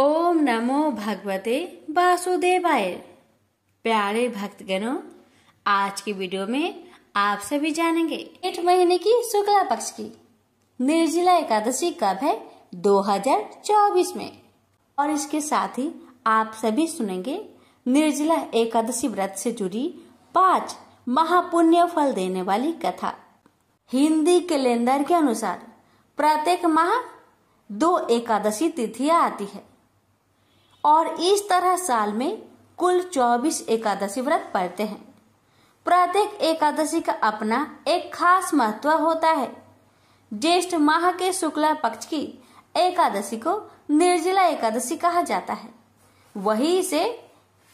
ओम नमो भगवते वासुदेवाय। प्यारे भक्तगणों, आज की वीडियो में आप सभी जानेंगे जेठ महीने की शुक्ला पक्ष की। निर्जला एकादशी कब है? 2024 में। और इसके साथ ही आप सभी सुनेंगे निर्जला एकादशी व्रत से जुड़ी पाँच महापुण्य फल देने वाली कथा। हिंदी कैलेंडर के अनुसार प्रत्येक माह दो एकादशी तिथियाँ आती है। और इस तरह साल में कुल 24 एकादशी व्रत पड़ते हैं। प्रत्येक एकादशी का अपना एक खास महत्व होता है। ज्येष्ठ माह के शुक्ला पक्ष की एकादशी को निर्जला एकादशी कहा जाता है। वही इसे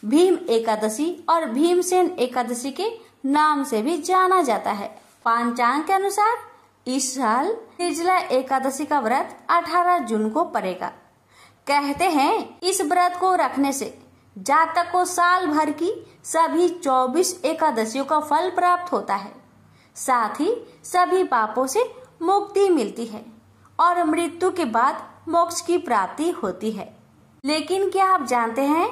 भीम एकादशी और भीमसेन एकादशी के नाम से भी जाना जाता है। पांचांग के अनुसार इस साल निर्जला एकादशी का व्रत 18 जून को पड़ेगा। कहते हैं इस व्रत को रखने से, जातक को साल भर की सभी 24 एकादशियों का फल प्राप्त होता है। साथ ही सभी पापों से मुक्ति मिलती है और मृत्यु के बाद मोक्ष की प्राप्ति होती है। लेकिन क्या आप जानते हैं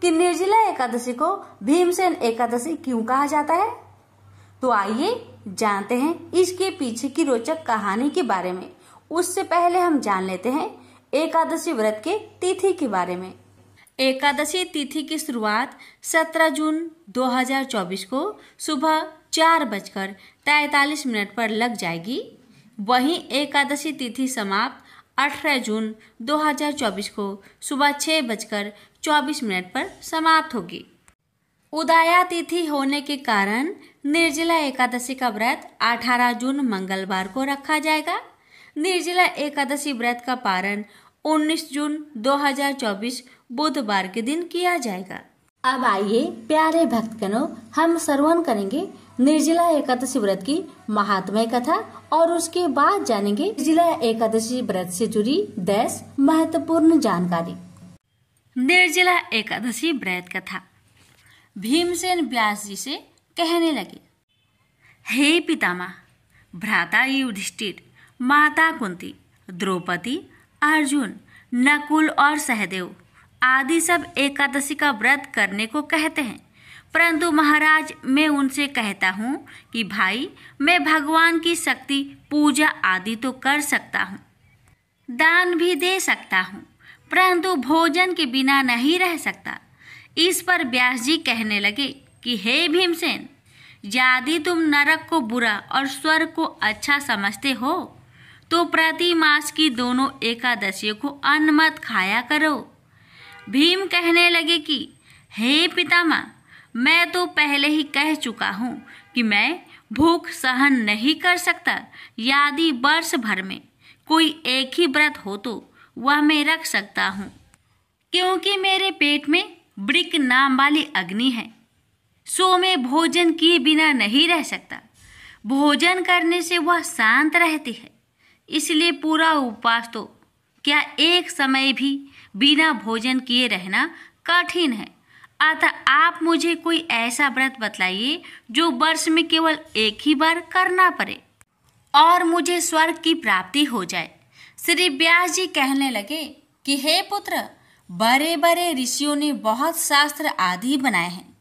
कि निर्जला एकादशी को भीमसेन एकादशी क्यों कहा जाता है? तो आइए जानते हैं इसके पीछे की रोचक कहानी के बारे में। उससे पहले हम जान लेते हैं एकादशी व्रत के तिथि के बारे में। एकादशी तिथि की शुरुआत 17 जून 2024 को सुबह चार बजकर तैतालीस मिनट पर लग जाएगी। वहीं एकादशी तिथि समाप्त 18 जून 2024 को सुबह छह बजकर चौबीस मिनट पर समाप्त होगी। उदया तिथि होने के कारण निर्जला एकादशी का व्रत 18 जून मंगलवार को रखा जाएगा। निर्जला एकादशी व्रत का पारण 19 जून 2024 बुधवार के दिन किया जाएगा। अब आइए प्यारे भक्तगणों हम श्रवण करेंगे निर्जला एकादशी व्रत की महात्मय कथा और उसके बाद जानेंगे निर्जला एकादशी व्रत से जुड़ी दस महत्वपूर्ण जानकारी। निर्जला एकादशी व्रत कथा। भीमसेन व्यास जी से कहने लगे हे पितामह भ्राता युधिष्ठिर माता कुंती, द्रौपदी, अर्जुन, नकुल और सहदेव आदि सब एकादशी का व्रत करने को कहते हैं। परंतु महाराज, मैं उनसे कहता हूँ कि भाई, मैं भगवान की शक्ति, पूजा आदि तो कर सकता हूँ। दान भी दे सकता हूँ, परंतु भोजन के बिना नहीं रह सकता। इस पर व्यास जी कहने लगे कि, हे भीमसेन यदि तुम नरक को बुरा और स्वर्ग को अच्छा समझते हो? तो प्रति मास की दोनों एकादशियों को अन्न मत खाया करो। भीम कहने लगे कि, हे पितामह मैं तो पहले ही कह चुका हूँ कि मैं भूख सहन नहीं कर सकता, यदि वर्ष भर में कोई एक ही व्रत हो तो वह मैं रख सकता हूँ। क्योंकि मेरे पेट में ब्रिक नाम वाली अग्नि है, सो मैं भोजन किए बिना नहीं रह सकता। भोजन करने से वह शांत रहती है। इसलिए पूरा उपवास तो क्या एक समय भी बिना भोजन किए रहना कठिन है। अतः आप मुझे कोई ऐसा व्रत बतलाइए जो वर्ष में केवल एक ही बार करना पड़े और मुझे स्वर्ग की प्राप्ति हो जाए। श्री व्यास जी कहने लगे कि, हे पुत्र बड़े बड़े ऋषियों ने बहुत शास्त्र आदि बनाए हैं,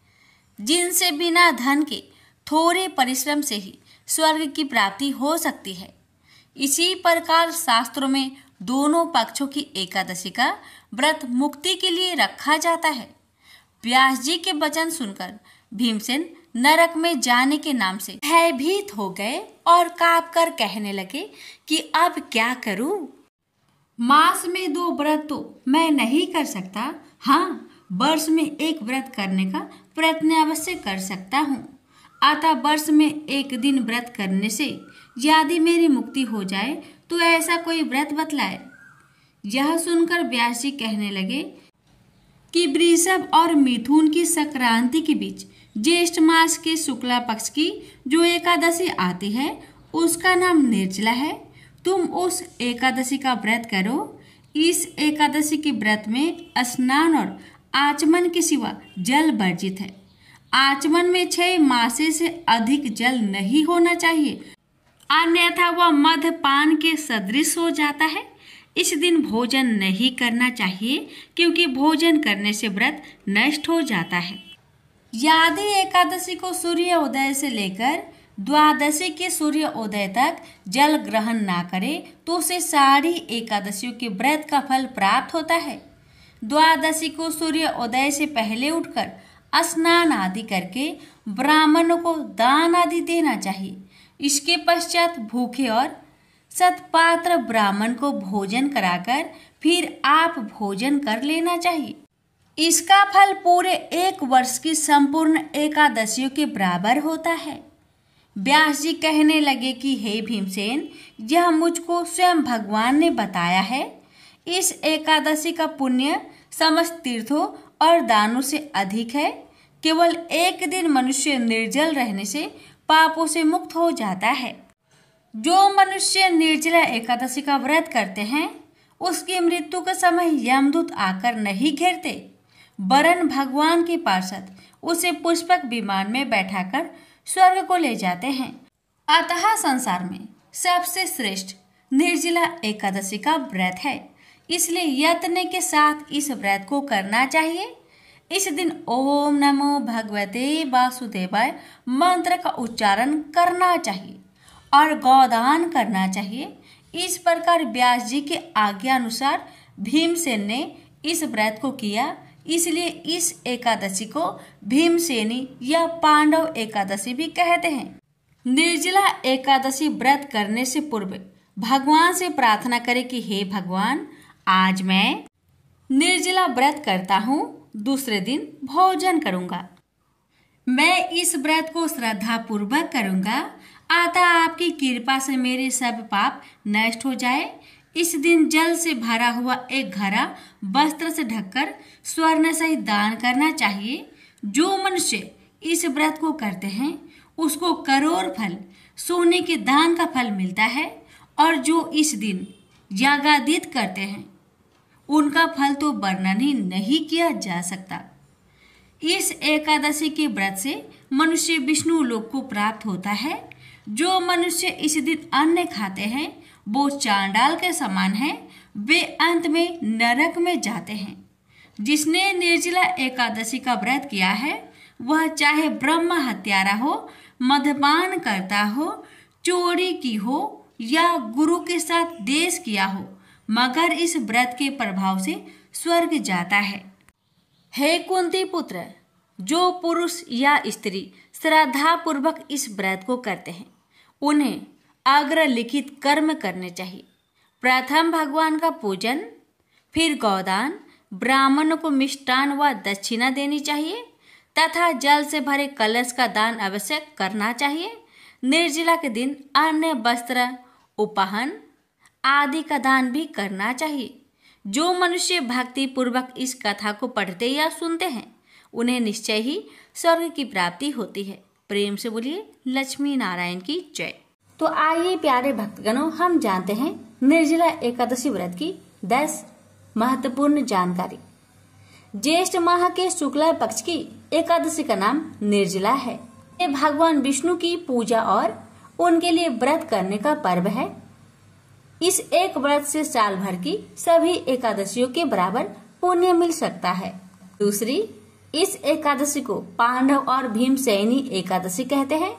जिनसे बिना धन के थोड़े परिश्रम से ही स्वर्ग की प्राप्ति हो सकती है। इसी प्रकार शास्त्रों में दोनों पक्षों की एकादशी का व्रत मुक्ति के लिए रखा जाता है। व्यास जी के वचन सुनकर भीमसेन नरक में जाने के नाम से भयभीत हो गए और काप कर कहने लगे कि अब क्या करूँ? मास में दो व्रत तो मैं नहीं कर सकता। हाँ वर्ष में एक व्रत करने का प्रयत्न अवश्य कर सकता हूँ। अतः वर्ष में एक दिन व्रत करने से यदि मेरी मुक्ति हो जाए तो ऐसा कोई व्रत बतलाए? यह सुनकर व्यास जी कहने लगे, कि वृषभ और मिथुन की संक्रांति के बीच ज्येष्ठ मास के शुक्ला पक्ष की जो एकादशी आती है, उसका नाम निर्जला है। तुम उस एकादशी का व्रत करो। इस एकादशी के व्रत में स्नान और आचमन के सिवा जल वर्जित है। आचमन में छह मासे से अधिक जल नहीं होना चाहिए। अन्यथा वह मध्यपान के सदृश हो जाता है। इस दिन भोजन नहीं करना चाहिए, क्योंकि भोजन करने से व्रत नष्ट हो जाता है। यदि एकादशी को सूर्य उदय से लेकर द्वादशी के सूर्य उदय तक जल ग्रहण ना करे तो उसे सारी एकादशियों के व्रत का फल प्राप्त होता है। द्वादशी को सूर्य उदय से पहले उठकर स्नान आदि करके ब्राह्मणों को दान आदि देना चाहिए। इसके पश्चात भूखे और सतपात्र ब्राह्मण को भोजन कराकर फिर आप भोजन कर लेना चाहिए। इसका फल पूरे एक वर्ष की संपूर्ण एकादशियों के बराबर होता है। व्यास जी कहने लगे कि, हे भीमसेन, यह मुझको स्वयं भगवान ने बताया है। इस एकादशी का पुण्य समस्त तीर्थों और दानों से अधिक है। केवल एक दिन मनुष्य निर्जल रहने से पापों से मुक्त हो जाता है। जो मनुष्य निर्जला एकादशी का व्रत करते हैं, उसकी मृत्यु के समय यमदूत आकर नहीं घेरते। वरन भगवान के पार्षद उसे पुष्पक विमान में बैठाकर स्वर्ग को ले जाते हैं। अतः संसार में सबसे श्रेष्ठ निर्जला एकादशी का व्रत है। इसलिए यत्न के साथ इस व्रत को करना चाहिए। इस दिन ओम नमो भगवते वासुदेवाय मंत्र का उच्चारण करना चाहिए और गौदान करना चाहिए इस प्रकार व्यास जी के आज्ञा अनुसार भीमसेन ने इस व्रत को किया इसलिए इस एकादशी को भीमसेनी या पांडव एकादशी भी कहते हैं निर्जला एकादशी व्रत करने से पूर्व भगवान से प्रार्थना करें कि हे भगवान आज मैं निर्जला व्रत करता हूँ दूसरे दिन भोजन करूँगा। मैं इस व्रत को श्रद्धा पूर्वक करूँगा। आता आपकी कृपा से मेरे सब पाप नष्ट हो जाए। इस दिन जल से भरा हुआ एक घड़ा वस्त्र से ढककर स्वर्ण सहित दान करना चाहिए। जो मनुष्य इस व्रत को करते हैं, उसको करोड़ फल, सोने के दान का फल मिलता है और जो इस दिन यागादित करते हैं उनका फल तो वर्णन ही नहीं किया जा सकता। इस एकादशी के व्रत से मनुष्य विष्णु लोक को प्राप्त होता है। जो मनुष्य इस दिन अन्न खाते हैं, वो चांडाल के समान है, वे अंत में नरक में जाते हैं। जिसने निर्जला एकादशी का व्रत किया है, वह चाहे ब्रह्म हत्यारा हो, मदपान करता हो, चोरी की हो, या गुरु के साथ देश किया हो मगर इस व्रत के प्रभाव से स्वर्ग जाता है। हे कुंती पुत्र, जो पुरुष या स्त्री श्रद्धा पूर्वक इस व्रत को करते हैं, उन्हें अग्र लिखित कर्म करने चाहिए। प्रथम भगवान का पूजन, फिर गौदान, ब्राह्मणों को मिष्टान व दक्षिणा देनी चाहिए, तथा जल से भरे कलश का दान अवश्य करना चाहिए। निर्जला के दिन अन्य वस्त्र, उपहन आदि का दान भी करना चाहिए। जो मनुष्य भक्ति पूर्वक इस कथा को पढ़ते या सुनते हैं, उन्हें निश्चय ही स्वर्ग की प्राप्ति होती है। प्रेम से बोलिए, लक्ष्मी नारायण की जय। तो आइए प्यारे भक्तगणों, हम जानते हैं निर्जला एकादशी व्रत की दस महत्वपूर्ण जानकारी। ज्येष्ठ माह के शुक्ला पक्ष की एकादशी का नाम निर्जला है। ये भगवान विष्णु की पूजा और उनके लिए व्रत करने का पर्व है। इस एक व्रत से साल भर की सभी एकादशियों के बराबर पुण्य मिल सकता है। दूसरी, इस एकादशी को पांडव और भीमसेनी एकादशी कहते हैं।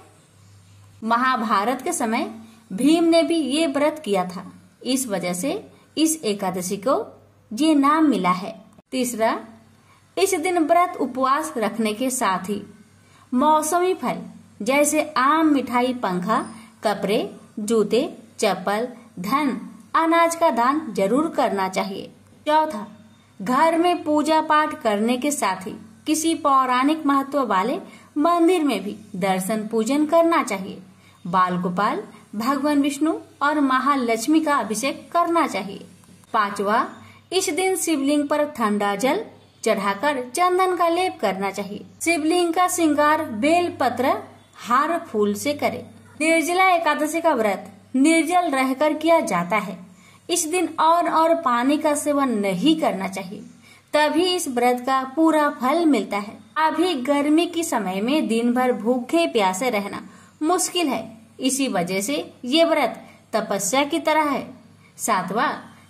महाभारत के समय भीम ने भी ये व्रत किया था। इस वजह से इस एकादशी को ये नाम मिला है। तीसरा, इस दिन व्रत उपवास रखने के साथ ही मौसमी फल, जैसे आम मिठाई, पंखा, कपड़े, जूते, चप्पल धन, अनाज का दान ज़रूर करना चाहिए। चौथा, घर में पूजा पाठ करने के साथ ही किसी पौराणिक महत्व वाले मंदिर में भी दर्शन पूजन करना चाहिए। बाल गोपाल भगवान विष्णु और महालक्ष्मी का अभिषेक करना चाहिए। पांचवा, इस दिन शिवलिंग पर ठंडा जल चढ़ाकर चंदन का लेप करना चाहिए। शिवलिंग का श्रृंगार बेल पत्र हार फूल से करे। निर्जला एकादशी का व्रत निर्जल रहकर किया जाता है। इस दिन और और पानी का सेवन नहीं करना चाहिए। तभी इस व्रत का पूरा फल मिलता है। अभी गर्मी के समय में दिन भर भूखे प्यासे रहना मुश्किल है। इसी वजह से ये व्रत तपस्या की तरह है। सातवा,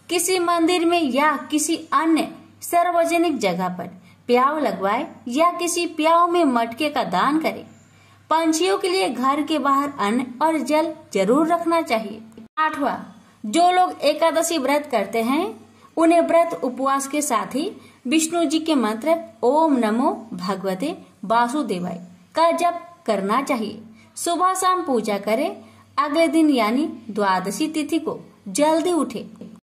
किसी मंदिर में या किसी अन्य सार्वजनिक जगह पर प्याव लगवाए या किसी प्याव में मटके का दान करे। पंछियों के लिए घर के बाहर अन्न और जल ज़रूर रखना चाहिए। आठवा, जो लोग एकादशी व्रत करते हैं, उन्हें व्रत उपवास के साथ ही विष्णु जी के मंत्र ओम नमो भगवते वासुदेवाय का जप करना चाहिए। सुबह शाम पूजा करें, अगले दिन यानी द्वादशी तिथि को जल्दी उठे,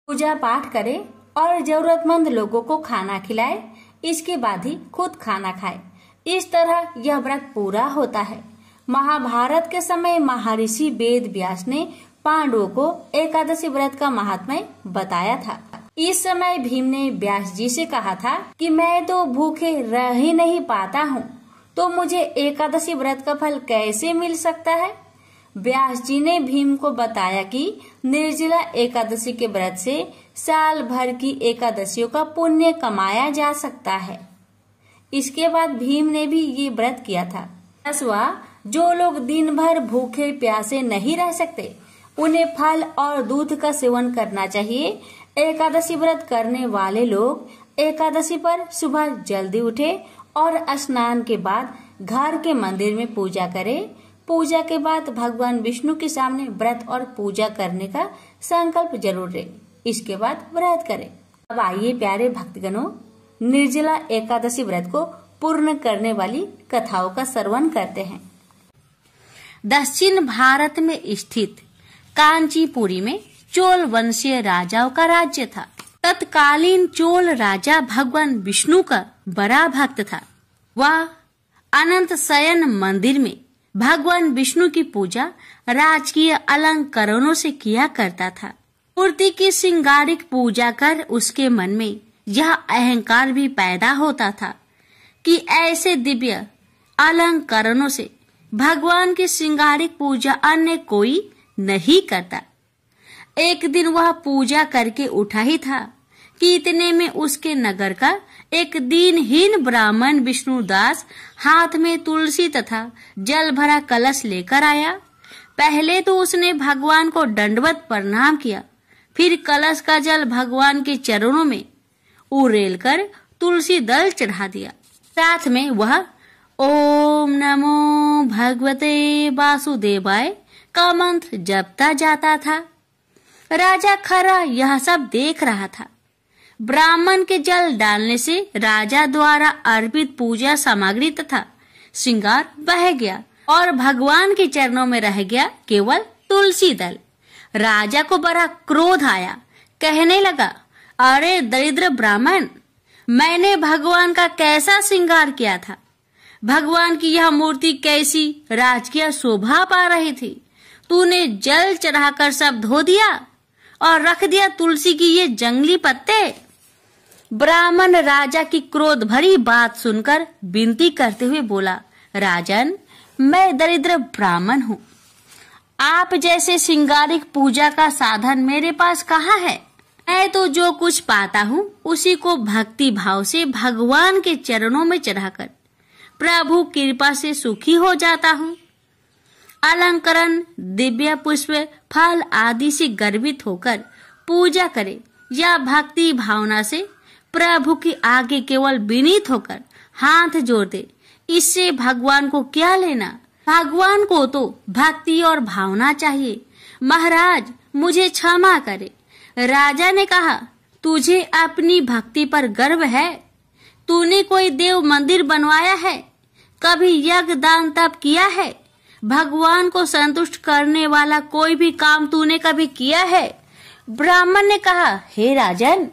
पूजा पाठ करे और जरूरतमंद लोगों को खाना खिलाए, इसके बाद ही खुद खाना खाए। इस तरह यह व्रत पूरा होता है। महाभारत के समय महर्षि वेद व्यास ने पांडवों को एकादशी व्रत का महात्म्य बताया था। इस समय भीम ने व्यास जी से कहा था कि मैं तो भूखे रह ही नहीं पाता हूँ तो मुझे एकादशी व्रत का फल कैसे मिल सकता है? व्यास जी ने भीम को बताया कि निर्जला एकादशी के व्रत से साल भर की एकादशियों का पुण्य कमाया जा सकता है। इसके बाद भीम ने भी ये व्रत किया था। दसवा जो लोग दिन भर भूखे प्यासे नहीं रह सकते, उन्हें फल और दूध का सेवन करना चाहिए। एकादशी व्रत करने वाले लोग एकादशी पर सुबह जल्दी उठे और स्नान के बाद घर के मंदिर में पूजा करें। पूजा के बाद भगवान विष्णु के सामने व्रत और पूजा करने का संकल्प ज़रूर ले। इसके बाद व्रत करें। अब आइए प्यारे भक्तगणों निर्जला एकादशी व्रत को पूर्ण करने वाली कथाओं का श्रवण करते हैं। दक्षिण भारत में स्थित कांचीपुरी में चोल वंशीय राजाओं का राज्य था। तत्कालीन चोल राजा भगवान विष्णु का बड़ा भक्त था। वह अनंत शयन मंदिर में भगवान विष्णु की पूजा राजकीय अलंकरणों से किया करता था। मूर्ति की सिंगारिक पूजा कर उसके मन में यह अहंकार भी पैदा होता था, कि ऐसे दिव्य अलंकरणों से भगवान की सिंगारिक पूजा अन्य कोई नहीं करता। एक दिन वह पूजा करके उठा ही था, कि इतने में उसके नगर का एक दीनहीन ब्राह्मण विष्णुदास हाथ में तुलसी तथा जल भरा कलश लेकर आया। पहले तो उसने भगवान को दंडवत प्रणाम किया, फिर कलश का जल भगवान के चरणों में उरेल कर तुलसी दल चढ़ा दिया। साथ में वह, ओम नमो भगवते वासुदेवाय का मंत्र जपता जाता था। राजा खरा यह सब देख रहा था। ब्राह्मण के जल डालने से राजा द्वारा अर्पित पूजा सामग्री तथा श्रृंगार बह गया और भगवान के चरणों में रह गया केवल तुलसी दल। राजा को बड़ा क्रोध आया। कहने लगा अरे दरिद्र ब्राह्मण, मैंने भगवान का कैसा श्रृंगार किया था? भगवान की यह मूर्ति कैसी राजकीय शोभा पा रही थी? तूने जल चढ़ाकर सब धो दिया और रख दिया तुलसी की ये जंगली पत्ते? ब्राह्मण राजा की क्रोध भरी बात सुनकर विनती करते हुए बोला, राजन, मैं दरिद्र ब्राह्मण हूँ। आप जैसे सिंगारिक पूजा का साधन मेरे पास कहाँ है? मैं तो जो कुछ पाता हूँ, उसी को भक्ति भाव से भगवान के चरणों में चढ़ाकर प्रभु कृपा से सुखी हो जाता हूँ। अलंकरण, दिव्य पुष्प, फल आदि से गर्वित होकर पूजा करे, या भक्ति भावना से प्रभु के आगे केवल विनीत होकर हाथ जोड़ दे, इससे भगवान को क्या लेना? भगवान को तो भक्ति और भावना चाहिए। महाराज, मुझे क्षमा करे। राजा ने कहा, तुझे अपनी भक्ति पर गर्व है? तूने कोई देव मंदिर बनवाया है? कभी यज्ञ दान तप किया है? भगवान को संतुष्ट करने वाला कोई भी काम तूने कभी किया है? ब्राह्मण ने कहा, हे राजन,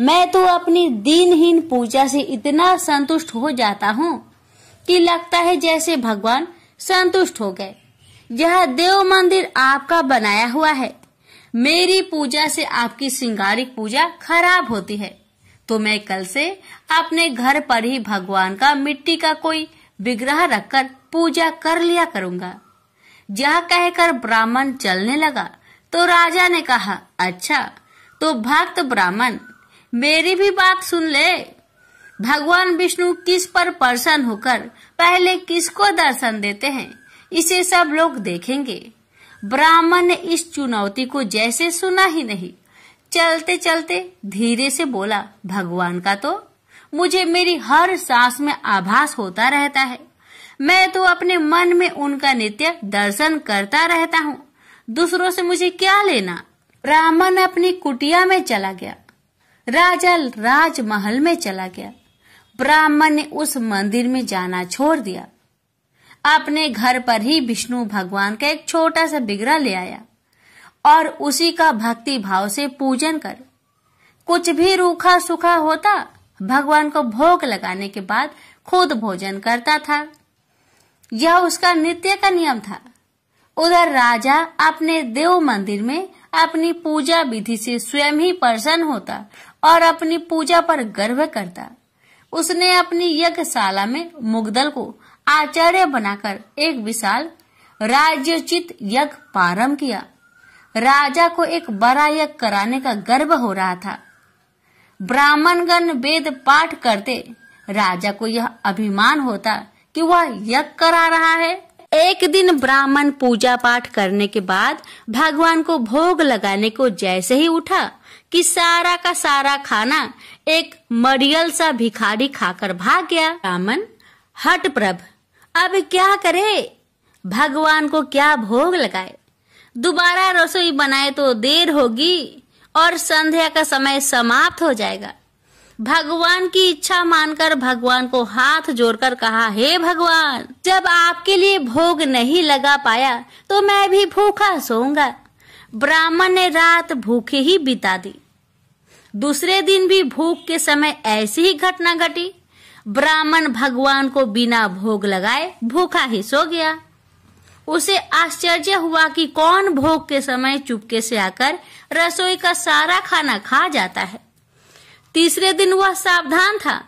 मैं तो अपनी दीनहीन पूजा से इतना संतुष्ट हो जाता हूँ कि लगता है जैसे भगवान संतुष्ट हो गए। यह देव मंदिर आपका बनाया हुआ है। मेरी पूजा से आपकी सिंगारिक पूजा खराब होती है। तो मैं कल से अपने घर पर ही भगवान का मिट्टी का कोई विग्रह रखकर पूजा कर लिया करूँगा। यह कहकर ब्राह्मण चलने लगा तो राजा ने कहा अच्छा तो भक्त ब्राह्मण, मेरी भी बात सुन ले। भगवान विष्णु किस पर प्रसन्न होकर पहले किसको दर्शन देते हैं, इसे सब लोग देखेंगे। ब्राह्मण ने इस चुनौती को जैसे सुना ही नहीं। चलते चलते धीरे से बोला, भगवान का तो मुझे मेरी हर सांस में आभास होता रहता है। मैं तो अपने मन में उनका नित्य दर्शन करता रहता हूँ। दूसरों से मुझे क्या लेना? ब्राह्मण अपनी कुटिया में चला गया। राजा राजमहल में चला गया। ब्राह्मण ने उस मंदिर में जाना छोड़ दिया। अपने घर पर ही विष्णु भगवान का एक छोटा सा बिगड़ा ले आया और उसी का भक्ति भाव से पूजन कर। कुछ भी रूखा सूखा होता, भगवान को भोग लगाने के बाद खुद भोजन करता था। यह उसका नित्य का नियम था। उधर राजा अपने देव मंदिर में अपनी पूजा विधि से स्वयं ही प्रसन्न होता और अपनी पूजा पर गर्व करता। उसने अपनी यज्ञशाला में मुगदल को आचार्य बनाकर एक विशाल राज्यचित यज्ञ प्रारंभ किया। राजा को एक बड़ा यज्ञ कराने का गर्व हो रहा था। ब्राह्मणगण वेद पाठ करते, राजा को यह अभिमान होता कि वह यज्ञ करा रहा है। एक दिन ब्राह्मण पूजा पाठ करने के बाद भगवान को भोग लगाने को जैसे ही उठा कि सारा का सारा खाना एक मरियल सा भिखारी खाकर भाग गया। ब्राह्मण, हट प्रभ अब क्या करे? भगवान को क्या भोग लगाए? दोबारा रसोई बनाए तो देर होगी और संध्या का समय समाप्त हो जाएगा। भगवान की इच्छा मानकर भगवान को हाथ जोड़कर कहा, हे भगवान, जब आपके लिए भोग नहीं लगा पाया तो मैं भी भूखा सोऊँगा। ब्राह्मण ने रात भूखे ही बिता दी। दूसरे दिन भी भूख के समय ऐसी ही घटना घटी। ब्राह्मण भगवान को बिना भोग लगाए भूखा ही सो गया। उसे आश्चर्य हुआ कि कौन भोग के समय चुपके से आकर रसोई का सारा खाना खा जाता है। तीसरे दिन वह सावधान था।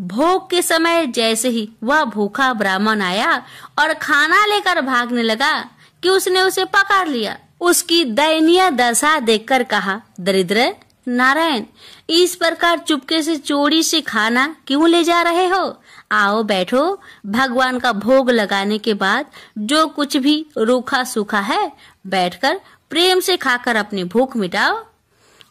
भोग के समय जैसे ही वह भूखा ब्राह्मण आया और खाना लेकर भागने लगा कि उसने उसे पकड़ लिया। उसकी दयनीय दशा देखकर कहा, दरिद्र नारायण, इस प्रकार चुपके से चोरी से खाना क्यों ले जा रहे हो? आओ बैठो। भगवान का भोग लगाने के बाद जो कुछ भी रूखा सूखा है, बैठकर प्रेम से खाकर अपनी भूख मिटाओ।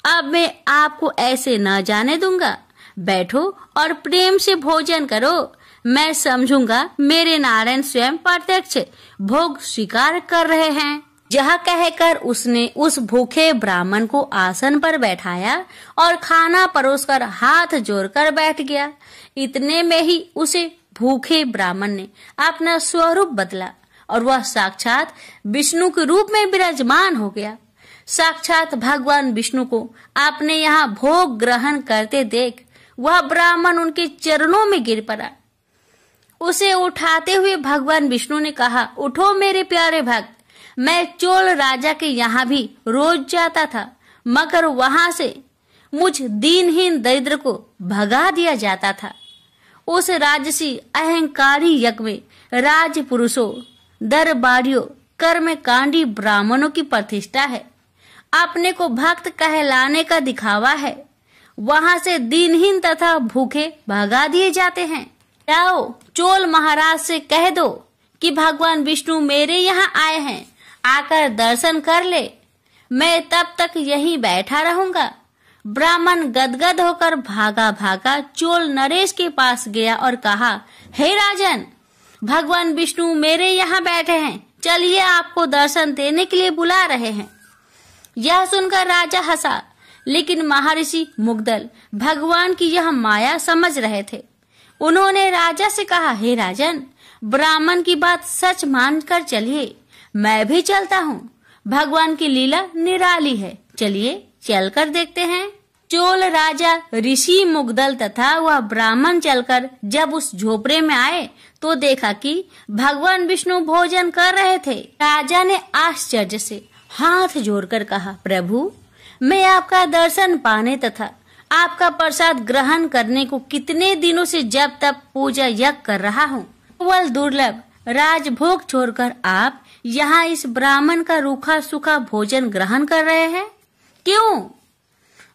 अब मैं आपको ऐसे न जाने दूँगा। बैठो और प्रेम से भोजन करो। मैं समझूँगा मेरे नारायण स्वयं प्रत्यक्ष भोग स्वीकार कर रहे हैं। यह कहकर उसने उस भूखे ब्राह्मण को आसन पर बैठाया और खाना परोसकर हाथ जोड़कर बैठ गया। इतने में ही उसे भूखे ब्राह्मण ने अपना स्वरूप बदला और वह साक्षात विष्णु के रूप में विराजमान हो गया। साक्षात भगवान विष्णु को आपने यहाँ भोग ग्रहण करते देख वह ब्राह्मण उनके चरणों में गिर पड़ा। उसे उठाते हुए भगवान विष्णु ने कहा, उठो मेरे प्यारे भक्त मैं चोल राजा के यहाँ भी रोज जाता था, मगर वहाँ से मुझ दीनहीन दरिद्र को भगा दिया जाता था। उस राजसी अहंकारी यज्ञ में राज पुरुषों दरबारियों कर्म कांडी ब्राह्मणों की प्रतिष्ठा है। अपने को भक्त कहलाने का दिखावा है। वहाँ से दिनहीन तथा भूखे भगा दिए जाते हैं। जाओ, चोल महाराज से कह दो कि भगवान विष्णु मेरे यहाँ आए हैं। आकर दर्शन कर ले। मैं तब तक यहीं बैठा रहूँगा। ब्राह्मण गदगद होकर भागा भागा चोल नरेश के पास गया और कहा, हे राजन, भगवान विष्णु मेरे यहाँ बैठे हैं। चलिए आपको दर्शन देने के लिए बुला रहे हैं। यह सुनकर राजा हंसा, लेकिन महर्षि मुग्दल भगवान की यह माया समझ रहे थे। उन्होंने राजा से कहा, हे राजन, ब्राह्मण की बात सच मानकर चलिए। मैं भी चलता हूँ। भगवान की लीला निराली है। चलिए, चलकर देखते हैं। चोल राजा ऋषि मुगदल तथा वह ब्राह्मण चलकर जब उस झोपड़े में आए तो देखा कि भगवान विष्णु भोजन कर रहे थे। राजा ने आश्चर्य से हाथ जोड़कर कहा, प्रभु, मैं आपका दर्शन पाने तथा आपका प्रसाद ग्रहण करने को कितने दिनों से जब तक पूजा यज्ञ कर रहा हूँ केवल दुर्लभ राजभोग छोड़कर आप यहाँ इस ब्राह्मण का रूखा सूखा भोजन ग्रहण कर रहे हैं? क्यों?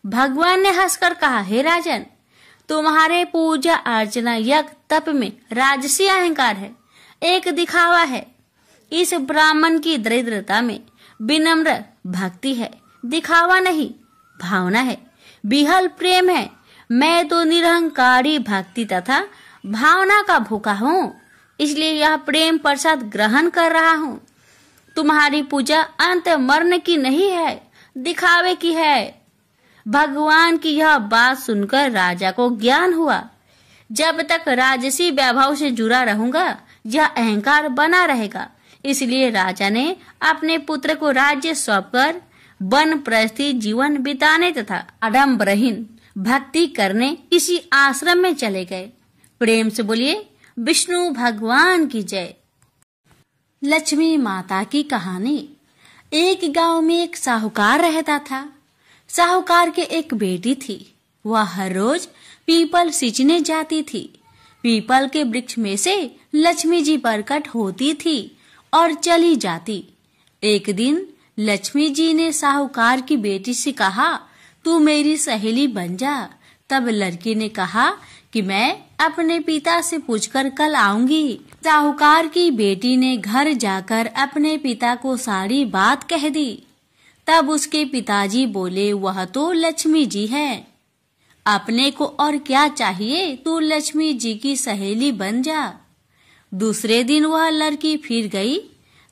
भगवान ने हंसकर कहा, हे राजन, तुम्हारे पूजा अर्चना यज्ञ तप में राजसी अहंकार है। एक दिखावा है, इस ब्राह्मण की दरिद्रता में विनम्र भक्ति है। दिखावा नहीं, भावना है। बिहल प्रेम है। मैं तो निरहंकारी भक्ति तथा भावना का भूखा हूँ, इसलिए यह प्रेम प्रसाद ग्रहण कर रहा हूँ। तुम्हारी पूजा अंत मरण की नहीं है, दिखावे की है। भगवान की यह बात सुनकर राजा को ज्ञान हुआ। जब तक राजसी वैभव से जुड़ा रहूँगा, यह अहंकार बना रहेगा। इसलिए राजा ने अपने पुत्र को राज्य सौंपकर वन प्रस्थि जीवन बिताने तथा आडम्बरहीन भक्ति करने इसी आश्रम में चले गए। प्रेम से बोलिए, विष्णु भगवान की जय। लक्ष्मी माता की कहानी। एक गाँव में एक साहूकार रहता था। साहूकार के एक बेटी थी। वह हर रोज पीपल सींचने जाती थी। पीपल के वृक्ष में से लक्ष्मी जी प्रकट होती थी और चली जाती। एक दिन लक्ष्मी जी ने साहूकार की बेटी से कहा, तू मेरी सहेली बन जा। तब लड़की ने कहा कि मैं अपने पिता से पूछकर कल आऊँगी। साहूकार की बेटी ने घर जाकर अपने पिता को सारी बात कह दी। तब उसके पिताजी बोले, वह तो लक्ष्मी जी है। अपने को और क्या चाहिए? तू लक्ष्मी जी की सहेली बन जा। दूसरे दिन वह लड़की फिर गई।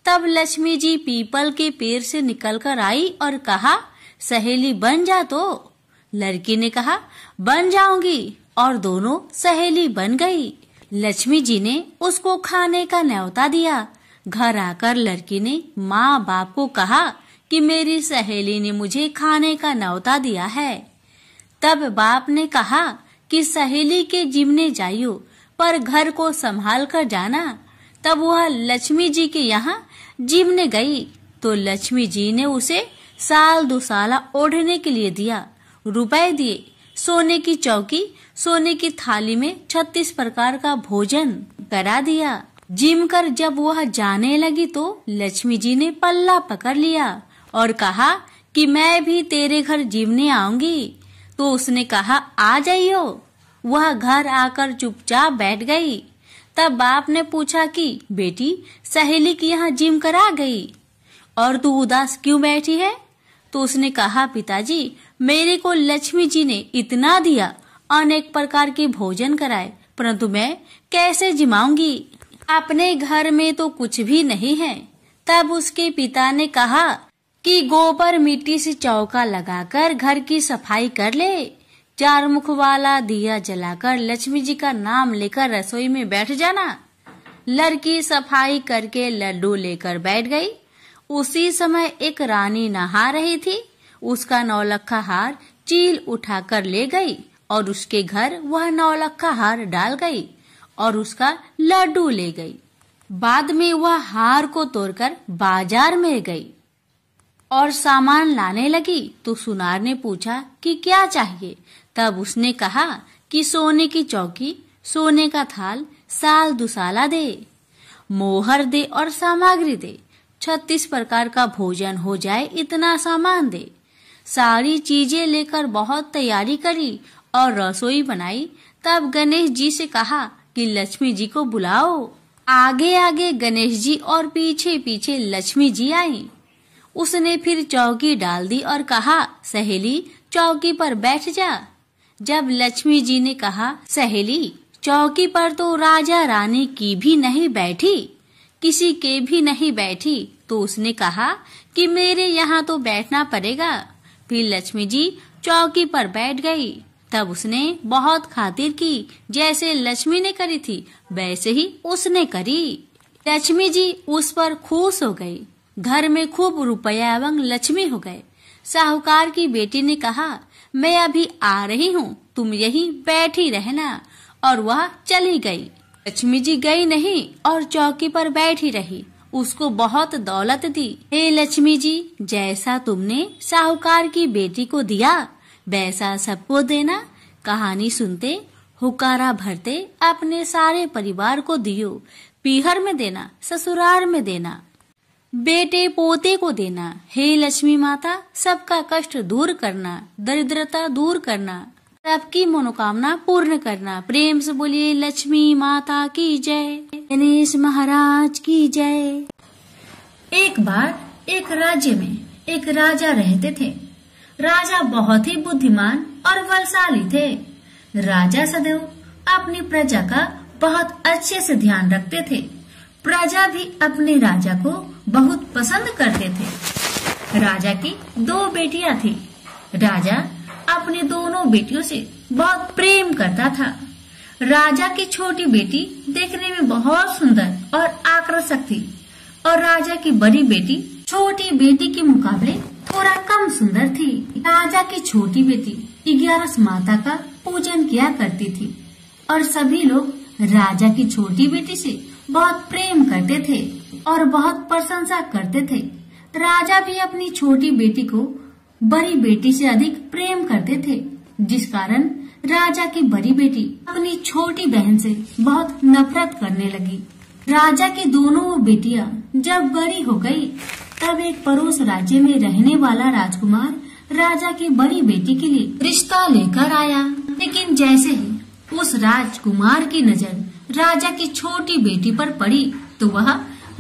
तब लक्ष्मी जी पीपल के पेड़ से निकलकर आई और कहा, सहेली बन जा तो। लड़की ने कहा, बन जाऊँगी। और दोनों सहेली बन गई। लक्ष्मी जी ने उसको खाने का न्योता दिया। घर आकर लड़की ने माँ बाप को कहा कि मेरी सहेली ने मुझे खाने का न्योता दिया है। तब बाप ने कहा कि सहेली के जिमने जाइयो, पर घर को संभाल कर जाना। तब वह लक्ष्मी जी के यहाँ जिमने गई। तो लक्ष्मी जी ने उसे साल दो साला ओढ़ने के लिए दिया। रुपए दिए, सोने की चौकी सोने की थाली में छत्तीस प्रकार का भोजन करा दिया। जिम कर जब वह जाने लगी तो लक्ष्मी जी ने पल्ला पकड़ लिया और कहा कि मैं भी तेरे घर जिमने आऊँगी। तो उसने कहा, आ जाइयो। वह घर आकर चुपचाप बैठ गई। तब बाप ने पूछा कि, बेटी, सहेली की यहाँ जिम करा गई? और तू उदास क्यों बैठी है? तो उसने कहा, पिताजी, मेरे को लक्ष्मी जी ने इतना दिया अनेक प्रकार के भोजन कराए। परंतु मैं कैसे जिमाऊँगी? अपने घर में तो कुछ भी नहीं है। तब उसके पिता ने कहा कि गोबर मिट्टी से चौका लगाकर घर की सफ़ाई कर ले। चार मुख वाला दिया जलाकर लक्ष्मी जी का नाम लेकर रसोई में बैठ जाना। लड़की सफ़ाई करके लड्डू लेकर बैठ गई। उसी समय एक रानी नहा रही थी। उसका नौलखा हार चील उठाकर ले गई। और उसके घर वह नौलखा हार डाल गई और उसका लड्डू ले गई। बाद में वह हार को तोड़कर बाज़ार में गई। और सामान लाने लगी तो सुनार ने पूछा कि क्या चाहिए? तब उसने कहा कि सोने की चौकी, सोने का थाल, साल दुसाला दे, मोहर दे और सामग्री दे। छत्तीस प्रकार का भोजन हो जाए, इतना सामान दे। सारी चीज़ें लेकर बहुत तैयारी करी और रसोई बनाई। तब गणेश जी से कहा कि लक्ष्मी जी को बुलाओ। आगे आगे गणेश जी और पीछे पीछे लक्ष्मी जी आई। उसने फिर चौकी डाल दी और कहा, सहेली, चौकी पर बैठ जा। जब लक्ष्मी जी ने कहा, सहेली, चौकी पर तो राजा रानी की भी नहीं बैठी, किसी के भी नहीं बैठी तो उसने कहा कि मेरे यहाँ तो बैठना पड़ेगा। फिर लक्ष्मी जी चौकी पर बैठ गई। तब उसने बहुत खातिर की, जैसे लक्ष्मी ने करी थी, वैसे ही उसने करी। लक्ष्मी जी उस पर खुश हो गई। घर में खूब रुपया एवं लक्ष्मी हो गए। साहूकार की बेटी ने कहा, मैं अभी आ रही हूँ, तुम यही बैठी रहना। और वह चली गई। लक्ष्मी जी गई नहीं और चौकी पर बैठी रही। उसको बहुत दौलत दी। हे लक्ष्मी जी, जैसा तुमने साहूकार की बेटी को दिया वैसा सबको देना, कहानी सुनते, हुकारा भरते, अपने सारे परिवार को दियो, पीहर में देना, ससुराल में देना। बेटे पोते को देना, हे लक्ष्मी माता, सबका कष्ट दूर करना, दरिद्रता दूर करना, सबकी मनोकामना पूर्ण करना। प्रेम से बोलिए, लक्ष्मी माता की जय, गणेश महाराज की जय। एक बार एक राज्य में एक राजा रहते थे। राजा बहुत ही बुद्धिमान और बलशाली थे। राजा सदैव अपनी प्रजा का बहुत अच्छे से ध्यान रखते थे। प्रजा भी अपने राजा को बहुत पसंद करते थे। राजा की दो बेटियाँ थी। राजा अपनी दोनों बेटियों से बहुत प्रेम करता था। राजा की छोटी बेटी देखने में बहुत सुंदर और आकर्षक थी और राजा की बड़ी बेटी छोटी बेटी के मुकाबले थोड़ा कम सुंदर थी। राजा की छोटी बेटी ग्यारह माता का पूजन किया करती थी। और सभी लोग राजा की छोटी बेटी से बहुत प्रेम करते थे और बहुत प्रशंसा करते थे। राजा भी अपनी छोटी बेटी को बड़ी बेटी से अधिक प्रेम करते थे, जिस कारण राजा की बड़ी बेटी अपनी छोटी बहन से बहुत नफरत करने लगी। राजा की दोनों बेटियाँ जब बड़ी हो गई तब एक पड़ोस राज्य में रहने वाला राजकुमार राजा की बड़ी बेटी के लिए रिश्ता लेकर आया। लेकिन जैसे ही उस राजकुमार की नज़र राजा की छोटी बेटी पर पड़ी तो वह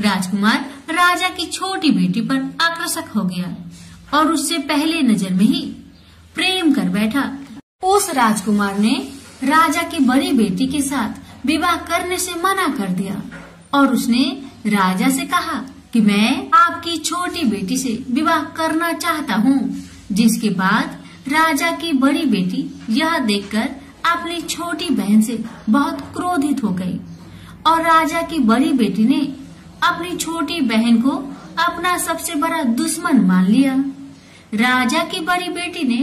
राजकुमार राजा की छोटी बेटी पर आकर्षक हो गया और उससे पहले नज़र में ही प्रेम कर बैठा। उस राजकुमार ने राजा की बड़ी बेटी के साथ विवाह करने से मना कर दिया और उसने राजा से कहा कि मैं आपकी छोटी बेटी से विवाह करना चाहता हूँ, जिसके बाद राजा की बड़ी बेटी यह देखकर अपनी छोटी बहन से बहुत क्रोधित हो गई और राजा की बड़ी बेटी ने अपनी छोटी बहन को अपना सबसे बड़ा दुश्मन मान लिया। राजा की बड़ी बेटी ने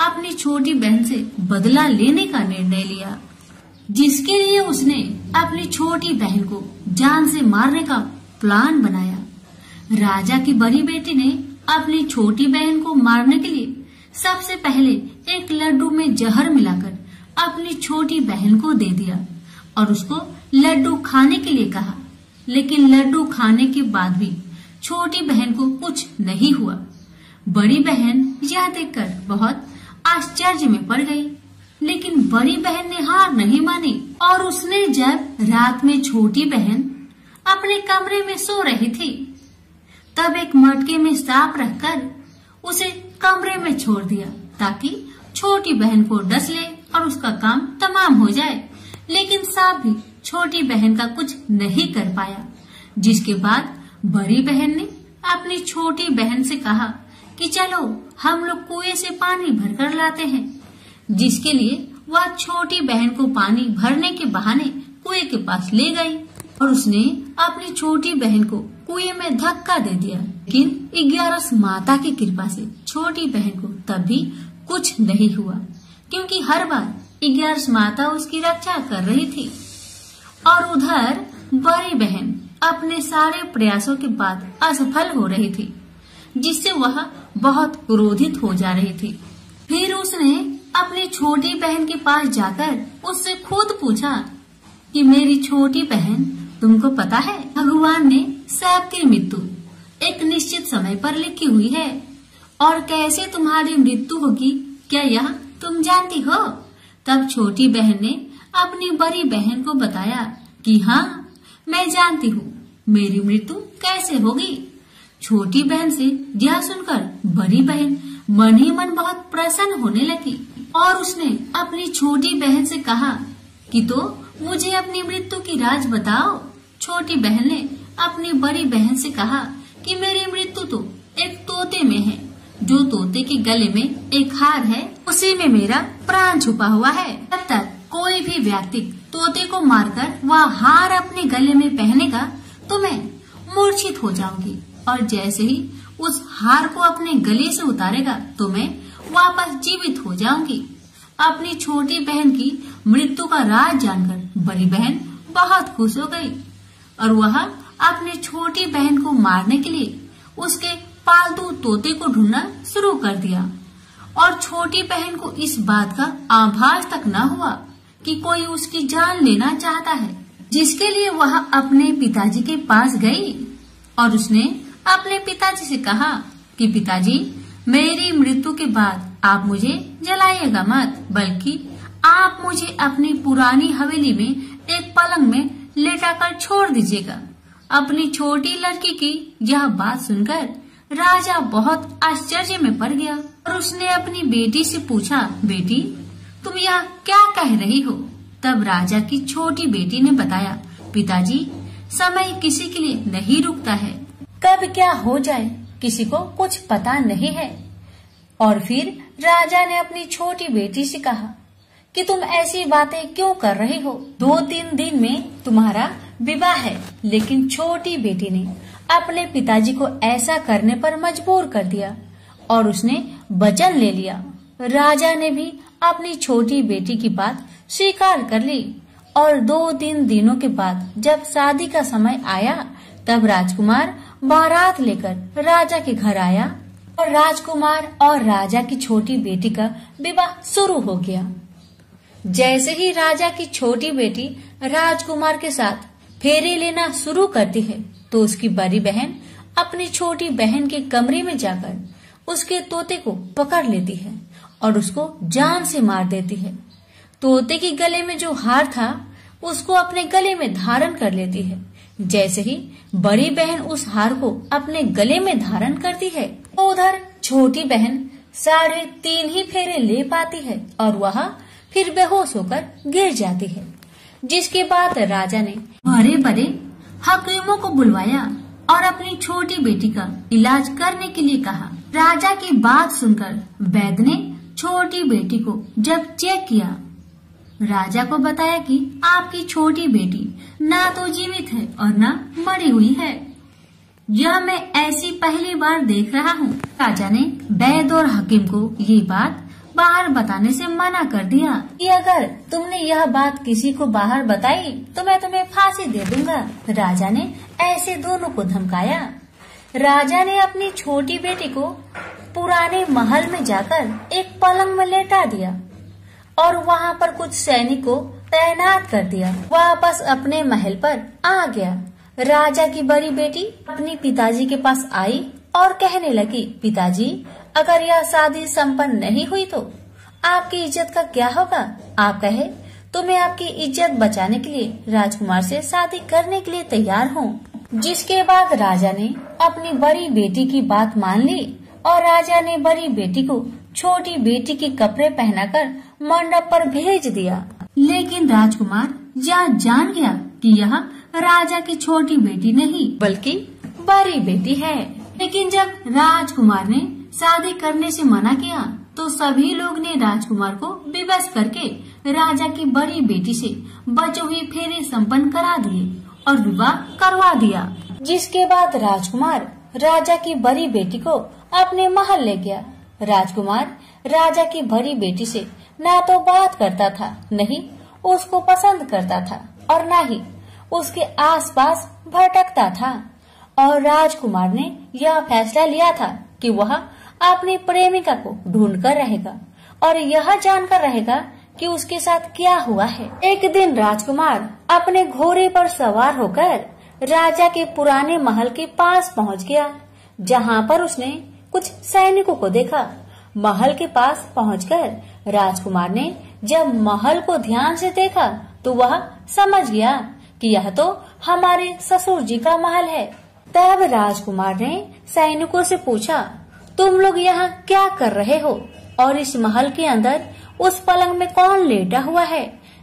अपनी छोटी बहन से बदला लेने का निर्णय लिया, जिसके लिए उसने अपनी छोटी बहन को जान से मारने का प्लान बनाया। राजा की बड़ी बेटी ने अपनी छोटी बहन को मारने के लिए सबसे पहले एक लड्डू में जहर मिलाकर अपनी छोटी बहन को दे दिया और उसको लड्डू खाने के लिए कहा। लेकिन लड्डू खाने के बाद भी छोटी बहन को कुछ नहीं हुआ। बड़ी बहन यह देखकर बहुत आश्चर्य में पड़ गई। लेकिन बड़ी बहन ने हार नहीं मानी और उसने जब रात में छोटी बहन अपने कमरे में सो रही थी तब एक मटके में सांप रखकर उसे कमरे में छोड़ दिया, ताकि छोटी बहन को डस ले और उसका काम तमाम हो जाए। लेकिन सांप भी छोटी बहन का कुछ नहीं कर पाया, जिसके बाद बड़ी बहन ने अपनी छोटी बहन से कहा कि चलो, हम लोग कुएँ से पानी भरकर लाते हैं, जिसके लिए वह छोटी बहन को पानी भरने के बहाने कुएँ के पास ले गई और उसने अपनी छोटी बहन को कुएँ में धक्का दे दिया। लेकिन ग्यारह माता की कृपा से छोटी बहन को तब भी कुछ नहीं हुआ, क्योंकि हर बार ग्यारस माता उसकी रक्षा कर रही थी। और उधर बड़ी बहन अपने सारे प्रयासों के बाद असफल हो रही थी, जिससे वह बहुत क्रोधित हो जा रही थी। फिर उसने अपनी छोटी बहन के पास जाकर उससे खुद पूछा कि, मेरी छोटी बहन तुमको पता है, भगवान ने सबकी मृत्यु एक निश्चित समय पर लिखी हुई है। और कैसे तुम्हारी मृत्यु होगी, क्या यह तुम जानती हो? तब छोटी बहन ने अपनी बड़ी बहन को बताया कि हाँ मैं जानती हूँ, मेरी मृत्यु कैसे होगी। छोटी बहन से यह सुनकर बड़ी बहन मन ही मन बहुत प्रसन्न होने लगी और उसने अपनी छोटी बहन से कहा कि तो मुझे अपनी मृत्यु की राज बताओ। छोटी बहन ने अपनी बड़ी बहन से कहा कि मेरी मृत्यु तो एक तोते में है। जो तोते के गले में एक हार है, उसी में मेरा प्राण छुपा हुआ है। तब तक कोई भी व्यक्ति तोते को मारकर वह हार अपने गले में पहनेगा तो मैं मूर्छित हो जाऊँगी। और जैसे ही उस हार को अपने गले से उतारेगा तो मैं वापस जीवित हो जाऊँगी। अपनी छोटी बहन की मृत्यु का राज जानकर बड़ी बहन बहुत खुश हो गई और वह अपनी छोटी बहन को मारने के लिए उसके पालतू तोते को ढूंढना शुरू कर दिया। और छोटी बहन को इस बात का आभास तक न हुआ कि कोई उसकी जान लेना चाहता है, जिसके लिए वह अपने पिताजी के पास गई। और उसने अपने पिताजी से कहा कि पिताजी, मेरी मृत्यु के बाद आप मुझे जलाइएगा मत, बल्कि आप मुझे अपनी पुरानी हवेली में एक पलंग में लेटाकर छोड़ दीजिएगा। अपनी छोटी लड़की की यह बात सुनकर राजा बहुत आश्चर्य में पड़ गया और उसने अपनी बेटी से पूछा, बेटी, तुम यह क्या कह रही हो? तब राजा की छोटी बेटी ने बताया, पिताजी, समय किसी के लिए नहीं रुकता है। कब क्या हो जाए, किसी को कुछ पता नहीं है। और फिर राजा ने अपनी छोटी बेटी से कहा कि तुम ऐसी बातें क्यों कर रहे हो? दो तीन दिन में तुम्हारा विवाह है, लेकिन छोटी बेटी ने अपने पिताजी को ऐसा करने पर मजबूर कर दिया और उसने वचन ले लिया। राजा ने भी अपनी छोटी बेटी की बात स्वीकार कर ली और दो तीन दिनों के बाद जब शादी का समय आया, तब राजकुमार बारात लेकर राजा के घर आया और राजकुमार और राजा की छोटी बेटी का विवाह शुरू हो गया। जैसे ही राजा की छोटी बेटी राजकुमार के साथ फेरे लेना शुरू करती है तो उसकी बड़ी बहन अपनी छोटी बहन के कमरे में जाकर उसके तोते को पकड़ लेती है और उसको जान से मार देती है। तोते के गले में जो हार था, उसको अपने गले में धारण कर लेती है। जैसे ही बड़ी बहन उस हार को अपने गले में धारण करती है तो उधर छोटी बहन साढ़े तीन ही फेरे ले पाती है और वह फिर बेहोश होकर गिर जाती है। जिसके बाद राजा ने बड़े बड़े हकीमों को बुलवाया और अपनी छोटी बेटी का इलाज करने के लिए कहा। राजा की बात सुनकर वैद्य ने छोटी बेटी को जब चेक किया, राजा को बताया कि आपकी छोटी बेटी ना तो जीवित है और ना मरी हुई है। यह मैं ऐसी पहली बार देख रहा हूँ। राजा ने वैद और हकीम को ये बात बाहर बताने से मना कर दिया कि अगर तुमने यह बात किसी को बाहर बताई तो मैं तुम्हें फांसी दे दूँगा। राजा ने ऐसे दोनों को धमकाया। राजा ने अपनी छोटी बेटी को पुराने महल में जाकर एक पलंग में लेटा दिया और वहाँ पर कुछ सैनिकों तैनात कर दिया। वापस अपने महल पर आ गया। राजा की बड़ी बेटी अपने पिताजी के पास आई और कहने लगी, पिताजी, अगर यह शादी संपन्न नहीं हुई तो आपकी इज़्ज़त का क्या होगा? आप कहे तो मैं आपकी इज़्ज़त बचाने के लिए, राजकुमार से शादी करने के लिए तैयार हूँ। जिसके बाद राजा ने अपनी बड़ी बेटी की बात मान ली और राजा ने बड़ी बेटी को छोटी बेटी के कपड़े पहनाकर मंडप पर भेज दिया। लेकिन राजकुमार यह जान गया कि यह राजा की छोटी बेटी नहीं, बल्कि बड़ी बेटी है। लेकिन जब राजकुमार ने शादी करने से मना किया तो सभी लोग ने राजकुमार को विवश करके राजा की बड़ी बेटी से बचे हुए फेरे संपन्न करा दिए और विवाह करवा दिया। जिसके बाद राजकुमार राजा की बड़ी बेटी को अपने महल ले गया। राजकुमार राजा की बड़ी बेटी से न तो बात करता था, नहीं, उसको पसंद करता था और न ही उसके आसपास भटकता था। और राजकुमार ने यह फैसला लिया था कि वह अपनी प्रेमिका को ढूंढ कर रहेगा और यह जानकर रहेगा कि उसके साथ क्या हुआ है। एक दिन राजकुमार अपने घोड़े पर सवार होकर राजा के पुराने महल के पास पहुँच गया, जहाँ पर उसने कुछ सैनिकों को देखा। महल के पास पहुंचकर राजकुमार ने जब महल को ध्यान से देखा तो वह समझ गया कि यह तो हमारे ससुर जी का महल है। तब राजकुमार ने सैनिकों से पूछा, तुम लोग यहाँ क्या कर रहे हो? और इस महल के अंदर उस पलंग में कौन लेटा हुआ है?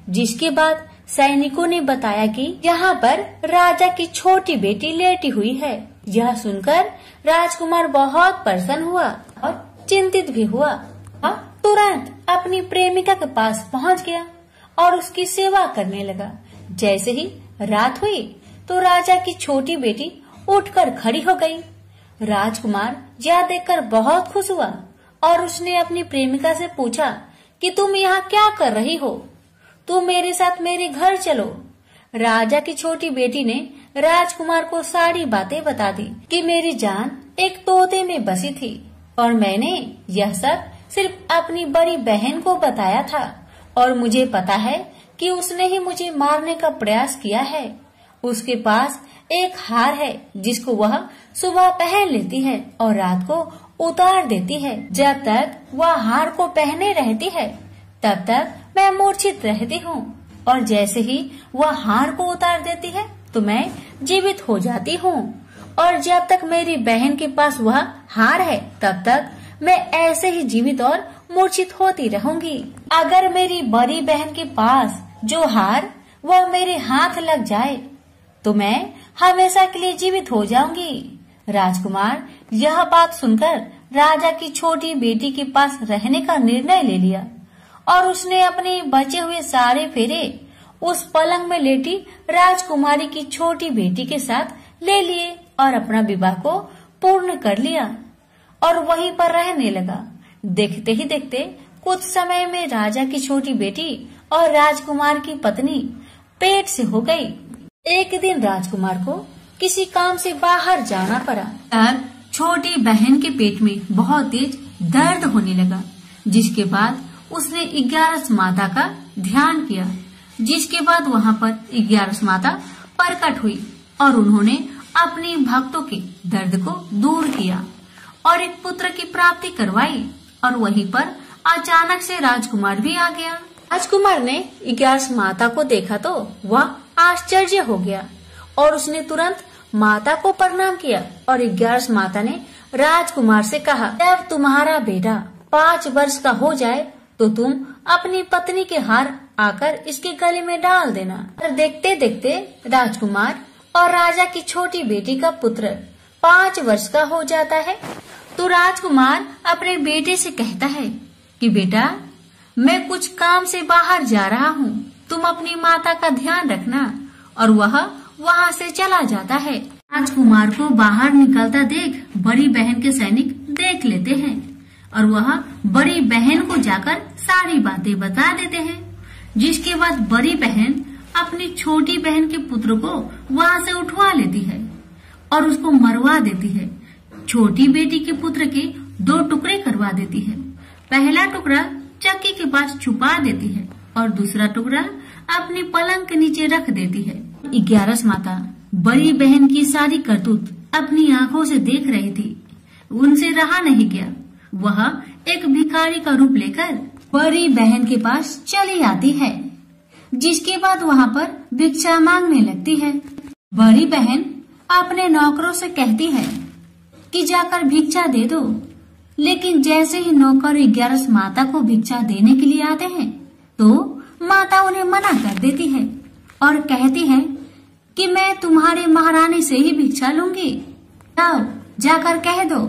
जिसके बाद सैनिकों ने बताया कि यहाँ पर राजा की छोटी बेटी लेटी हुई है। यह सुनकर राजकुमार बहुत प्रसन्न हुआ और चिंतित भी हुआ। तुरंत अपनी प्रेमिका के पास पहुँच गया और उसकी सेवा करने लगा। जैसे ही रात हुई तो राजा की छोटी बेटी उठकर खड़ी हो गई। राजकुमार यह देखकर बहुत खुश हुआ और उसने अपनी प्रेमिका से पूछा कि तुम यहाँ क्या कर रही हो? तुम मेरे साथ मेरे घर चलो। राजा की छोटी बेटी ने राजकुमार को सारी बातें बता दी कि मेरी जान एक तोते में बसी थी और मैंने यह सब सिर्फ़ अपनी बड़ी बहन को बताया था और मुझे पता है कि उसने ही मुझे मारने का प्रयास किया है। उसके पास एक हार है, जिसको वह सुबह पहन लेती है और रात को उतार देती है। जब तक वह हार को पहने रहती है, तब तक मैं मूर्छित रहती हूँ। और जैसे ही वह हार को उतार देती है तो मैं जीवित हो जाती हूँ। और जब तक मेरी बहन के पास वह हार है, तब तक मैं ऐसे ही जीवित और मूर्छित होती रहूँगी। अगर मेरी बड़ी बहन के पास जो हार, वह मेरे हाथ लग जाए तो मैं हमेशा के लिए जीवित हो जाऊँगी। राजकुमार, यह बात सुनकर राजा की छोटी बेटी के पास रहने का निर्णय ले लिया और उसने अपने बचे हुए सारे फेरे उस पलंग में लेटी राजकुमारी की छोटी बेटी के साथ ले लिए और अपना विवाह को पूर्ण कर लिया और वहीं पर रहने लगा। देखते ही देखते कुछ समय में राजा की छोटी बेटी और राजकुमार की पत्नी पेट से हो गई। एक दिन राजकुमार को किसी काम से बाहर जाना पड़ा तब छोटी बहन के पेट में बहुत तेज दर्द होने लगा, जिसके बाद उसने ग्यारस माता का ध्यान किया, जिसके बाद वहाँ पर ग्यारस माता प्रकट हुई और उन्होंने अपने भक्तों के दर्द को दूर किया और एक पुत्र की प्राप्ति करवाई और वहीं पर अचानक से राजकुमार भी आ गया। राजकुमार ने ग्यारस माता को देखा तो वह आश्चर्य हो गया और उसने तुरंत माता को प्रणाम किया और ग्यारस माता ने राजकुमार से कहा, जब तुम्हारा बेटा पाँच वर्ष का हो जाए तो तुम अपनी पत्नी के हार आकर इसके गले में डाल देना। और देखते देखते राजकुमार और राजा की छोटी बेटी का पुत्र पाँच वर्ष का हो जाता है तो राजकुमार अपने बेटे से कहता है कि, बेटा, मैं कुछ काम से बाहर जा रहा हूँ। तुम अपनी माता का ध्यान रखना और वह वहाँ से चला जाता है। राजकुमार को बाहर निकलता देख बड़ी बहन के सैनिक देख लेते हैं और वह बड़ी बहन को जाकर सारी बातें बता देते हैं, जिसके बाद बड़ी बहन अपनी छोटी बहन के पुत्र को वहाँ से उठवा लेती है और उसको मरवा देती है। छोटी बेटी के पुत्र के दो टुकड़े करवा देती है। पहला टुकड़ा चक्की के पास छुपा देती है और दूसरा टुकड़ा अपनी पलंग के नीचे रख देती है। ग्यारस माता, बड़ी बहन की सारी करतूत अपनी आँखों से देख रही थी। उनसे रहा नहीं गया। वह एक भिखारी का रूप लेकर बड़ी बहन के पास चली आती है, जिसके बाद वहाँ पर भिक्षा मांगने लगती है। बड़ी बहन अपने नौकरों से कहती है कि जाकर भिक्षा दे दो, लेकिन जैसे ही नौकर ग्यारस माता को भिक्षा देने के लिए आते हैं तो माता उन्हें मना कर देती है और कहती है कि मैं तुम्हारे महारानी से ही भिक्षा लूँगी। जाओ, जाकर कह दो।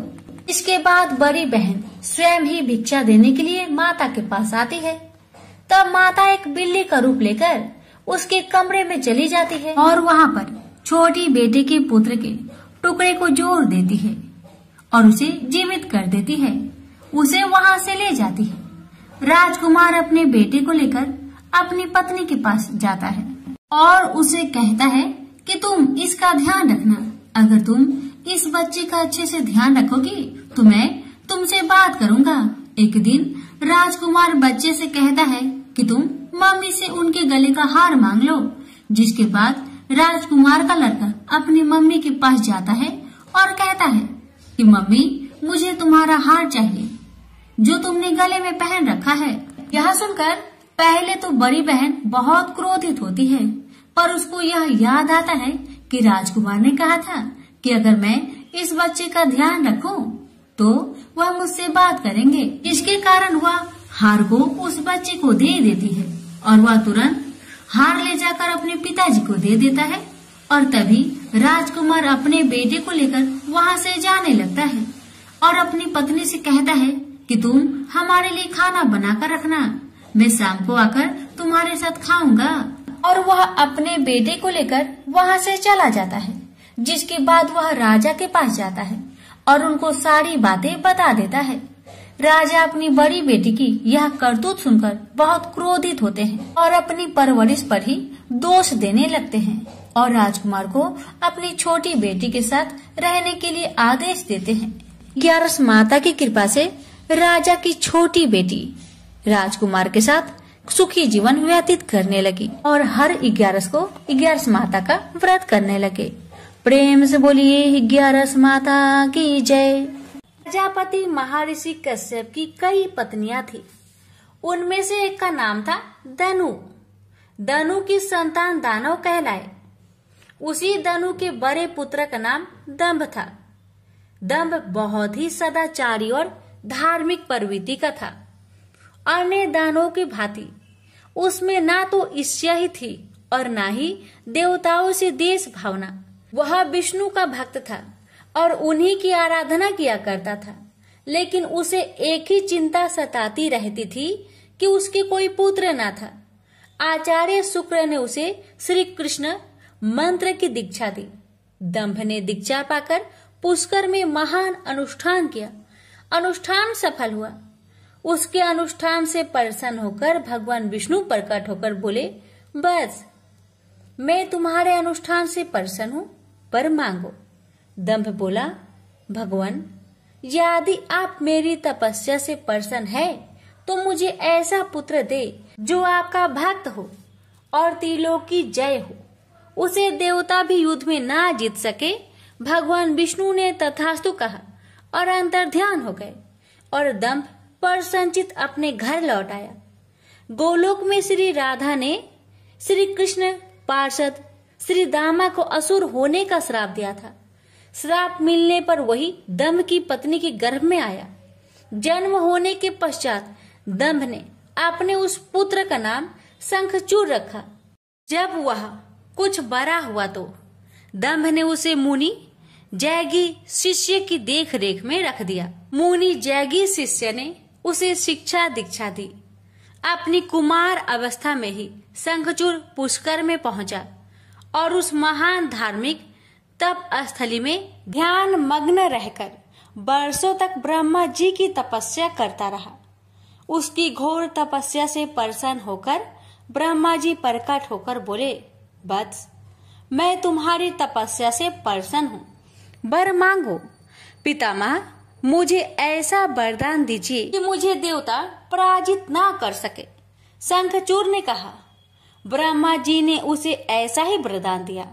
इसके बाद बड़ी बहन स्वयं ही भिक्षा देने के लिए माता के पास आती है। तब माता एक बिल्ली का रूप लेकर उसके कमरे में चली जाती है। और वहाँ पर छोटी बेटे के पुत्र के टुकड़े को जोड़ देती है और उसे जीवित कर देती है। उसे वहाँ से ले जाती है। राजकुमार अपने बेटे को लेकर अपनी पत्नी के पास जाता है और उसे कहता है कि तुम इसका ध्यान रखना। अगर तुम इस बच्चे का अच्छे से ध्यान रखोगी तो मैं तुमसे बात करूँगा। एक दिन राजकुमार बच्चे से कहता है कि तुम मम्मी से उनके गले का हार मांग लो, जिसके बाद राजकुमार का लड़का अपनी मम्मी के पास जाता है और कहता है कि मम्मी, मुझे तुम्हारा हार चाहिए, जो तुमने गले में पहन रखा है। यह सुनकर पहले तो बड़ी बहन बहुत क्रोधित होती है, पर उसको यह याद आता है कि राजकुमार ने कहा था कि अगर मैं इस बच्चे का ध्यान रखूँ तो वह मुझसे बात करेंगे। इसके कारण वह हार को उस बच्चे को दे देती है और वह तुरंत हार ले जाकर अपने पिताजी को दे देता है और तभी राजकुमार अपने बेटे को लेकर वहाँ से जाने लगता है और अपनी पत्नी से कहता है कि तुम हमारे लिए खाना बनाकर रखना। मैं शाम को आकर तुम्हारे साथ खाऊँगा। और वह अपने बेटे को लेकर वहाँ से चला जाता है जिसके बाद वह राजा के पास जाता है और उनको सारी बातें बता देता है। राजा अपनी बड़ी बेटी की यह करतूत सुनकर बहुत क्रोधित होते हैं और अपनी परवरिश पर ही दोष देने लगते हैं और राजकुमार को अपनी छोटी बेटी के साथ रहने के लिए आदेश देते हैं। ग्यारस माता की कृपा से राजा की छोटी बेटी राजकुमार के साथ सुखी जीवन व्यतीत करने लगी और हर ग्यारस को ग्यारस माता का व्रत करने लगे। प्रेम से बोलिए, ग्यारस माता की जय। प्रजापति महर्षि कश्यप की कई पत्नियाँ थी। उनमें से एक का नाम था दनु। दनु की संतान दानव कहलाए। उसी दनु के बड़े पुत्र का नाम दम्भ था। दम्भ बहुत ही सदाचारी और धार्मिक प्रवृत्ति का था। अन्य दानों की भांति। उसमें ना तो ईर्ष्या ही थी और ना ही देवताओं से देश भावना। वह विष्णु का भक्त था और उन्हीं की आराधना किया करता था। लेकिन उसे एक ही चिंता सताती रहती थी कि उसके कोई पुत्र ना था। आचार्य शुक्र ने उसे श्री कृष्ण मंत्र की दीक्षा दी। दंभ ने दीक्षा पाकर पुष्कर में महान अनुष्ठान किया। अनुष्ठान सफल हुआ। उसके अनुष्ठान से प्रसन्न होकर भगवान विष्णु प्रकट होकर बोले, बस, मैं तुम्हारे अनुष्ठान से प्रसन्न हूँ, पर मांगो। दंभ बोला, भगवान, यदि आप मेरी तपस्या से प्रसन्न है तो मुझे ऐसा पुत्र दे, जो आपका भक्त हो, और त्रिलोक की जय हो। उसे देवता भी युद्ध में ना जीत सके, भगवान विष्णु ने तथास्तु कहा, और अंतर ध्यान हो गए, और दम्भ पर संचित अपने घर लौट आया। गोलोक में श्री राधा ने श्री कृष्ण, पार्षद, श्री दामा को असुर होने का श्राप दिया था। श्राप मिलने पर वही दम्भ की पत्नी के गर्भ में आया। जन्म होने के पश्चात दम्भ ने अपने उस पुत्र का नाम शंखचूर रखा। जब वह कुछ बड़ा हुआ तो दम्भ ने उसे मुनि जैगी शिष्य की देखरेख में रख दिया। मुनि जैगी शिष्य ने उसे शिक्षा दीक्षा दी। अपनी कुमार अवस्था में ही संघचूर पुष्कर में पहुँचा और उस महान धार्मिक तप स्थली में ध्यान मग्न रहकर बरसों तक ब्रह्मा जी की तपस्या करता रहा। उसकी घोर तपस्या से प्रसन्न होकर ब्रह्मा जी प्रकट होकर बोले, बत्स, मैं तुम्हारी तपस्या से प्रसन्न हूँ। बर मांगो, पितामह मुझे ऐसा वरदान दीजिए कि मुझे देवता पराजित ना कर सके। शंखचूर ने कहा, ब्रह्मा जी ने उसे ऐसा ही वरदान दिया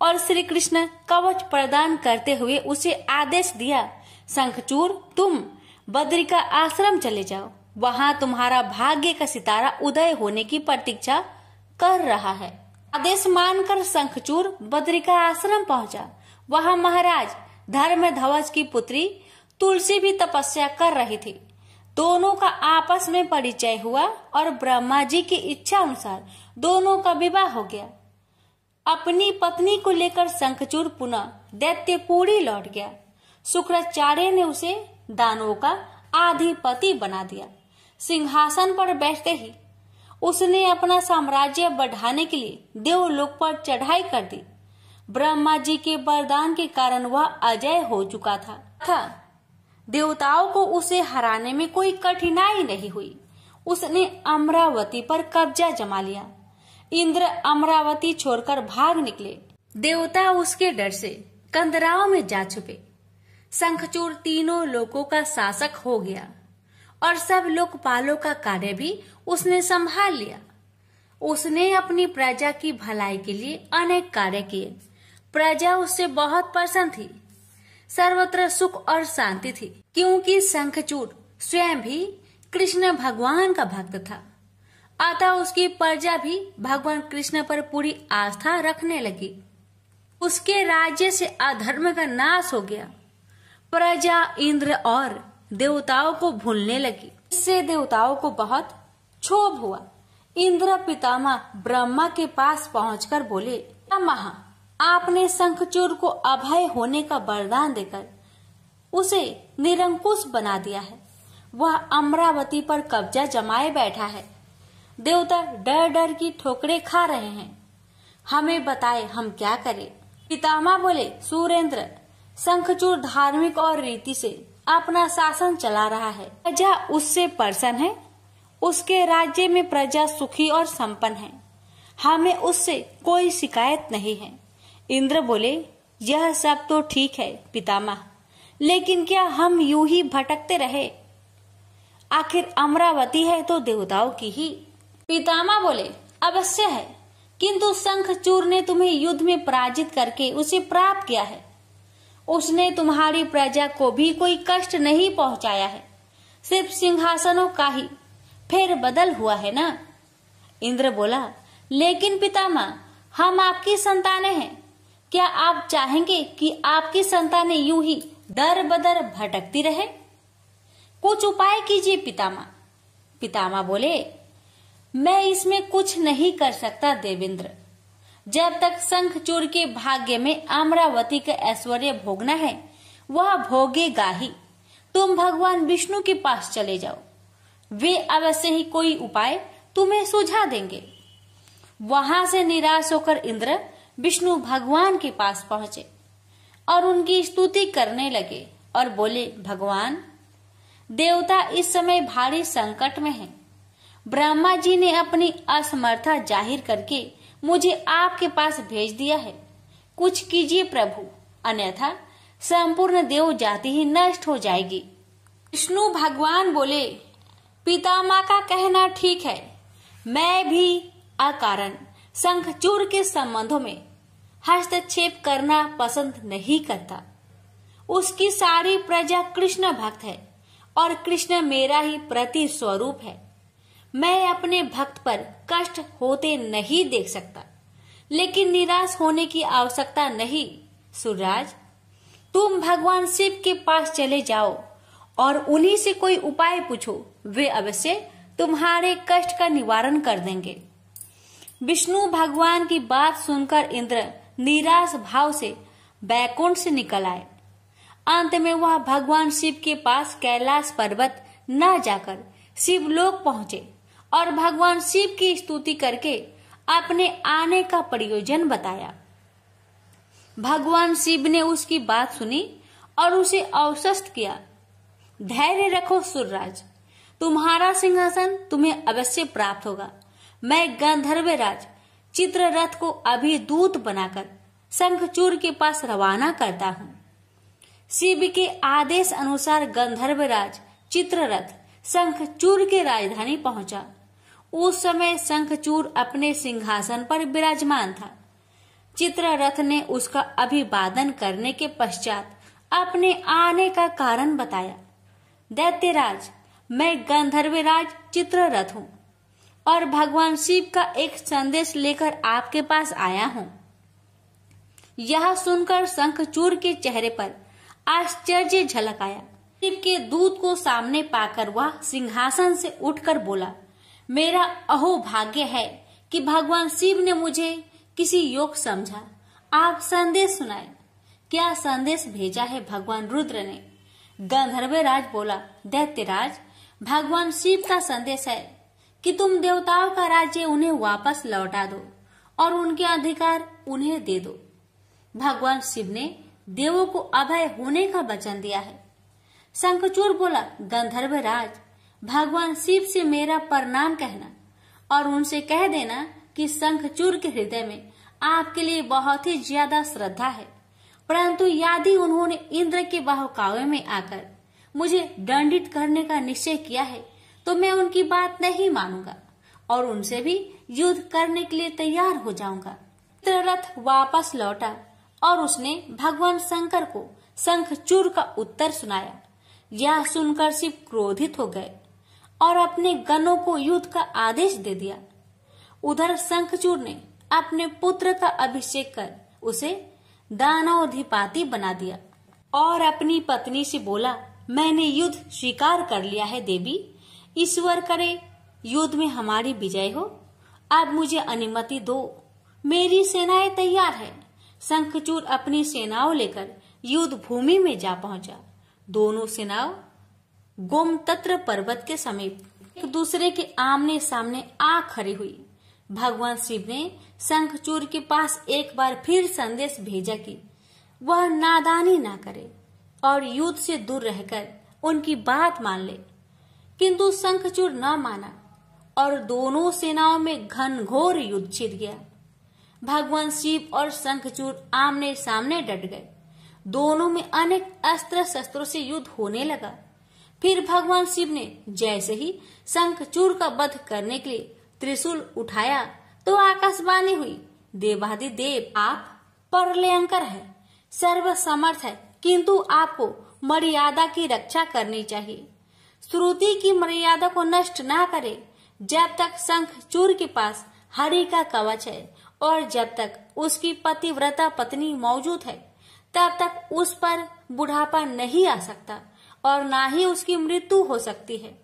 और श्री कृष्ण कवच प्रदान करते हुए उसे आदेश दिया शंखचूर तुम बद्री का आश्रम चले जाओ। वहाँ तुम्हारा भाग्य का सितारा उदय होने की प्रतीक्षा कर रहा है। आदेश मानकर शंखचूर बद्री का आश्रम पहुँचा। वहाँ महाराज धर्म ध्वज की पुत्री तुलसी भी तपस्या कर रही थी। दोनों का आपस में परिचय हुआ और ब्रह्मा जी की इच्छा अनुसार दोनों का विवाह हो गया। अपनी पत्नी को लेकर शंखचूर पुनः दैत्यपुरी लौट गया। शुक्राचार्य ने उसे दानों का आधिपति बना दिया। सिंहासन पर बैठते ही उसने अपना साम्राज्य बढ़ाने के लिए देवलोक पर चढ़ाई कर दी। ब्रह्मा जी के वरदान के कारण वह अजय हो चुका था, था। देवताओं को उसे हराने में कोई कठिनाई नहीं हुई। उसने अमरावती पर कब्जा जमा लिया। इंद्र अमरावती छोड़कर भाग निकले। देवता उसके डर से कंदराओं में जा छुपे। शंखचूर तीनों लोगों का शासक हो गया और सब लोकपालों का कार्य भी उसने संभाल लिया। उसने अपनी प्रजा की भलाई के लिए अनेक कार्य किए। प्रजा उससे बहुत प्रसन्न थी। सर्वत्र सुख और शांति थी, क्योंकि शंखचूर स्वयं भी कृष्ण भगवान का भक्त था। अतः उसकी प्रजा भी भगवान कृष्ण पर पूरी आस्था रखने लगी। उसके राज्य से अधर्म का नाश हो गया। प्रजा इंद्र और देवताओं को भूलने लगी। इससे देवताओं को बहुत क्षोभ हुआ। इंद्र पितामह ब्रह्मा के पास पहुंचकर बोले महा आपने शंखचूर को अभय होने का वरदान देकर उसे निरंकुश बना दिया है। वह अमरावती पर कब्जा जमाए बैठा है। देवता डर डर की ठोकरे खा रहे हैं। हमें बताए हम क्या करें? पितामह बोले, सुरेंद्र, शंखचूर धार्मिक और रीति से अपना शासन चला रहा है। प्रजा उससे प्रसन्न है। उसके राज्य में प्रजा सुखी और संपन्न है। हमें उससे कोई शिकायत नहीं है। इंद्र बोले, यह सब तो ठीक है, पितामह। लेकिन क्या हम यूँ ही भटकते रहे? आखिर अमरावती है तो देवताओं की ही। पितामह बोले, अवश्य है। किंतु शंखचूर ने तुम्हें युद्ध में पराजित करके उसे प्राप्त किया है। उसने तुम्हारी प्रजा को भी कोई कष्ट नहीं पहुँचाया है। सिर्फ़ सिंहासनों का ही फिर बदल हुआ है ना? इंद्र बोला, लेकिन पितामह, हम आपकी संतानें हैं। क्या आप चाहेंगे कि आपकी संतानें यूँ ही दर बदर भटकती रहे? कुछ उपाय कीजिए पितामा। पितामा बोले, मैं इसमें कुछ नहीं कर सकता देवेंद्र। जब तक शंखचूर के भाग्य में अमरावती का ऐश्वर्य भोगना है, वह भोगेगा ही। तुम भगवान विष्णु के पास चले जाओ। वे अवश्य ही कोई उपाय तुम्हें सुझा देंगे। वहाँ से निराश होकर इंद्र विष्णु भगवान के पास पहुँचे और उनकी स्तुति करने लगे और बोले, भगवान, देवता इस समय भारी संकट में हैं। ब्रह्मा जी ने अपनी असमर्था ज़ाहिर करके मुझे आपके पास भेज दिया है। कुछ कीजिए प्रभु, अन्यथा संपूर्ण देव जाति ही नष्ट हो जाएगी। विष्णु भगवान बोले पितामा का कहना ठीक है। मैं भी अकारण शंखचूर के संबंधों में हस्तक्षेप करना पसंद नहीं करता। उसकी सारी प्रजा कृष्ण भक्त है और कृष्ण मेरा ही प्रति स्वरूप है। मैं अपने भक्त पर कष्ट होते नहीं देख सकता, लेकिन निराश होने की आवश्यकता नहीं। सुरराज तुम भगवान शिव के पास चले जाओ और उन्हीं से कोई उपाय पूछो। वे अवश्य तुम्हारे कष्ट का निवारण कर देंगे। विष्णु भगवान की बात सुनकर इंद्र निराश भाव से बैकुंठ से निकल आए। अंत में वह भगवान शिव के पास कैलाश पर्वत न जाकर शिवलोक पहुँचे और भगवान शिव की स्तुति करके अपने आने का प्रयोजन बताया। भगवान शिव ने उसकी बात सुनी और उसे अवशस्त किया। धैर्य रखो सुरराज, तुम्हारा सिंहासन तुम्हें अवश्य प्राप्त होगा। मैं गंधर्व राज चित्ररथ को अभी दूत बनाकर शंखचूर के पास रवाना करता हूँ। शिव के आदेश अनुसार गंधर्व गंधर्वराज चित्ररथ शंखचूर के राजधानी पहुँचा। उस समय शंखचूर अपने सिंहासन पर विराजमान था। चित्ररथ ने उसका अभिवादन करने के पश्चात अपने आने का कारण बताया। दैत्यराज मैं गंधर्व गंधर्वराज चित्ररथ हूँ। और भगवान शिव का एक संदेश लेकर आपके पास आया हूँ। यह सुनकर शंखचूर के चेहरे पर आश्चर्य झलक आया। शिव के दूत को सामने पाकर वह सिंहासन से उठकर बोला, मेरा अहो भाग्य है कि भगवान शिव ने मुझे किसी योग समझा। आप संदेश सुनाए। क्या संदेश भेजा है भगवान रुद्र ने? गंधर्व राज बोला दैत्यराज भगवान शिव का संदेश है कि तुम देवताओं का राज्य उन्हें वापस लौटा दो और उनके अधिकार उन्हें दे दो। भगवान शिव ने देवों को अभय होने का वचन दिया है। शंखचूर बोला, गंधर्व राज, भगवान शिव से मेरा प्रणाम कहना और उनसे कह देना कि शंखचूर के हृदय में आपके लिए बहुत ही ज़्यादा श्रद्धा है। परंतु यदि उन्होंने इंद्र के बाहुकावे में आकर मुझे दंडित करने का निश्चय किया है तो मैं उनकी बात नहीं मानूँगा और उनसे भी युद्ध करने के लिए तैयार हो जाऊँगा। चित्ररथ वापस लौटा और उसने भगवान शंकर को शंखचूर का उत्तर सुनाया। यह सुनकर शिव क्रोधित हो गए और अपने गनों को युद्ध का आदेश दे दिया। उधर शंखचूर ने अपने पुत्र का अभिषेक कर उसे दानवधिपाति बना दिया और अपनी पत्नी से बोला, मैंने युद्ध स्वीकार कर लिया है, देवी। ईश्वर करे, युद्ध में हमारी विजय हो। अब मुझे अनुमति दो। मेरी सेनाएँ तैयार है। शंखचूर अपनी सेनाओं लेकर युद्ध भूमि में जा पहुँचा। दोनों सेनाओं गोमतत्र पर्वत के समीप, एक दूसरे के आमने सामने आ खड़ी हुई। भगवान शिव ने शंखचूर के पास एक बार फिर संदेश भेजा कि वह नादानी ना करे और युद्ध से दूर रहकर उनकी बात मान ले। किंतु शंखचूर न माना और दोनों सेनाओं में घनघोर युद्ध छिड़ गया। भगवान शिव और शंखचूर आमने सामने डट गए। दोनों में अनेक अस्त्र शस्त्रों से युद्ध होने लगा। फिर भगवान शिव ने जैसे ही शंखचूर का वध करने के लिए त्रिशूल उठाया तो आकाशवाणी हुई, देवादि देव, आप परलयंकर है। सर्व समर्थ है, किंतु आपको मर्यादा की रक्षा करनी चाहिए। श्रुति की मर्यादा को नष्ट ना करे, जब तक शंख चूर के पास हरि का कवच है और जब तक उसकी पतिव्रता पत्नी मौजूद है, तब तक उस पर बुढ़ापा नहीं आ सकता और ना ही उसकी मृत्यु हो सकती है।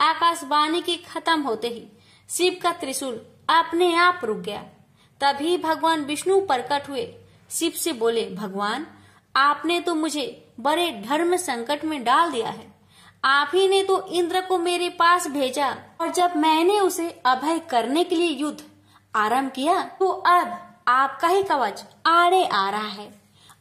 आकाशवाणी के खत्म होते ही शिव का त्रिशूल अपने आप रुक गया। तभी भगवान विष्णु प्रकट हुए। शिव से बोले, भगवान, आपने तो मुझे बड़े धर्म संकट में डाल दिया है। आप ही ने तो इंद्र को मेरे पास भेजा। और जब मैंने उसे अभय करने के लिए युद्ध आरंभ किया तो अब आपका ही कवच आड़े आ रहा है।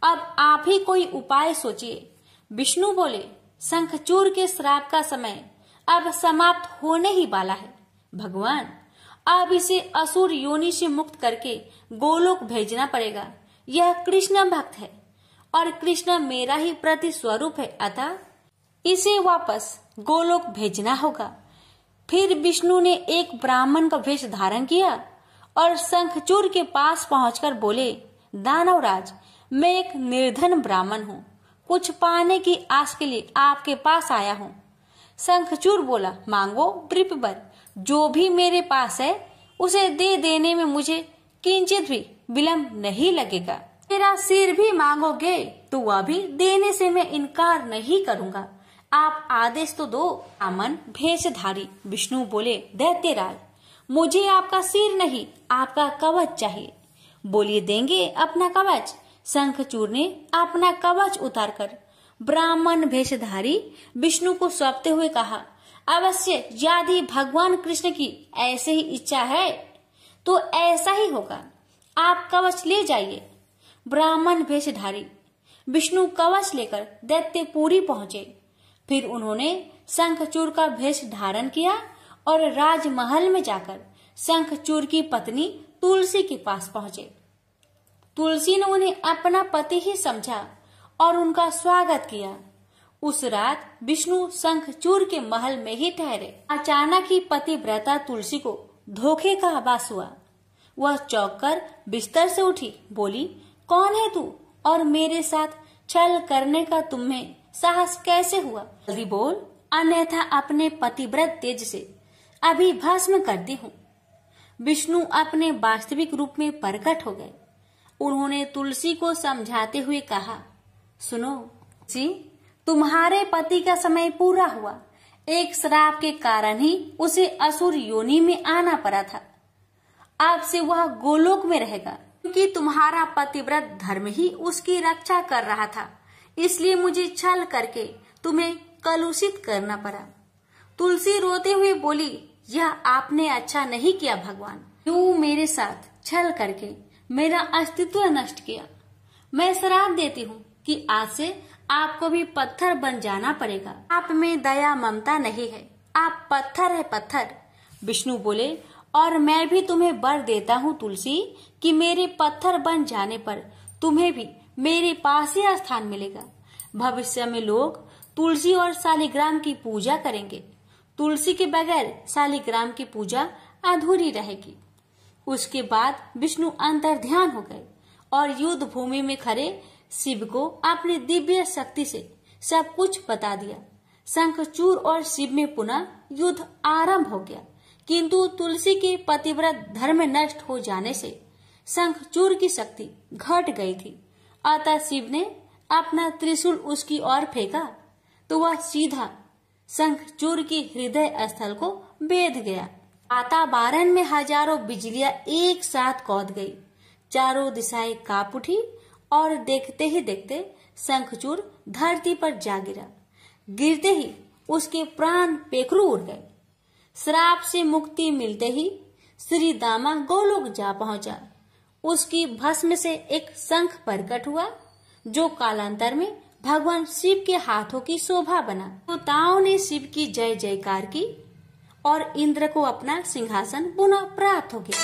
अब आप ही कोई उपाय सोचिए। विष्णु बोले शंखचूर के श्राप का समय अब समाप्त होने ही वाला है। भगवान, अब इसे असुर योनि से मुक्त करके गोलोक भेजना पड़ेगा। यह कृष्ण भक्त है और कृष्ण मेरा ही प्रति स्वरूप है, अतः इसे वापस गोलोक भेजना होगा। फिर विष्णु ने एक ब्राह्मण का वेश धारण किया और शंखचूर के पास पहुंचकर बोले, दानवराज, मैं एक निर्धन ब्राह्मण हूँ। कुछ पाने की आस के लिए आपके पास आया हूँ। शंखचूर बोला, मांगो बर, जो भी मेरे पास है, उसे दे देने में मुझे किंचित भी विलम्ब नहीं लगेगा। मेरा सिर भी मांगोगे तो वह भी देने से मैं इनकार नहीं करूँगा। आप आदेश तो दो, अमन, भेषधारी। विष्णु बोले, दैत्यराज, मुझे आपका सिर नहीं, आपका कवच चाहिए। बोलिए, देंगे अपना कवच? शंखचूर ने अपना कवच उतारकर ब्राह्मण भेषधारी विष्णु को सौंपते हुए कहा, अवश्य, यदि भगवान कृष्ण की ऐसे ही इच्छा है तो ऐसा ही होगा। आप कवच ले जाइए। ब्राह्मण भेषधारी विष्णु कवच लेकर दैत्यपुरी पहुँचे। फिर उन्होंने शंखचूर का भेष धारण किया और राजमहल में जाकर शंखचूर की पत्नी तुलसी के पास पहुँचे। तुलसी ने उन्हें अपना पति ही समझा और उनका स्वागत किया। उस रात विष्णु शंखचूर के महल में ही ठहरे। अचानक ही पतिव्रता तुलसी को धोखे का आभास हुआ। वह चौक कर बिस्तर से उठी, बोली, कौन है तू? और मेरे साथ छल करने का तुम्हें साहस कैसे हुआ? जल्दी बोल। अन्यथा अपने पतिव्रत तेज से अभी भस्म करती हूँ। विष्णु अपने वास्तविक रूप में प्रकट हो गए। उन्होंने तुलसी को समझाते हुए कहा सुनो जी तुम्हारे पति का समय पूरा हुआ। एक श्राप के कारण ही उसे असुर योनि में आना पड़ा था। अब से वह गोलोक में रहेगा क्योंकि तुम्हारा पतिव्रत धर्म ही उसकी रक्षा कर रहा था। इसलिए मुझे छल करके तुम्हें कलुषित करना पड़ा। तुलसी रोते हुए बोली, यह आपने अच्छा नहीं किया भगवान। क्यों मेरे साथ छल करके मेरा अस्तित्व नष्ट किया? मैं शराब देती हूँ कि आज से आपको भी पत्थर बन जाना पड़ेगा। आप में दया ममता नहीं है। आप पत्थर है पत्थर। विष्णु बोले, और मैं भी तुम्हें बर देता हूँ तुलसी, कि मेरे पत्थर बन जाने पर तुम्हें भी मेरे पास ही स्थान मिलेगा। भविष्य में लोग तुलसी और शालिग्राम की पूजा करेंगे। तुलसी के बगैर शालिग्राम की पूजा अधूरी रहेगी। उसके बाद विष्णु अंतर ध्यान हो गए और युद्ध भूमि में खड़े शिव को अपनी दिव्य शक्ति से सब कुछ बता दिया। शंखचूर और शिव में पुनः युद्ध आरंभ हो गया। किंतु तुलसी के पतिव्रत धर्म नष्ट हो जाने से शंखचूर की शक्ति घट गई थी। अतः शिव ने अपना त्रिशूल उसकी ओर फेंका तो वह सीधा शंखचूर की हृदय स्थल को बेध गया। वातावरण में हज़ारों बिजलियाँ एक साथ कौद गई। चारों दिशाएँ काप उठी और देखते ही देखते शंखचूर धरती पर जा गिरा। गिरते ही उसके प्राण पेखरू उड़ गए। श्राप से मुक्ति मिलते ही श्री दामा गोलोक जा पहुँचा। उसकी भस्म से एक शंख प्रकट हुआ, जो कालांतर में भगवान शिव के हाथों की शोभा बना। देवताओं ने शिव की जय जयकार की और इंद्र को अपना सिंहासन पुनः प्राप्त हो गया।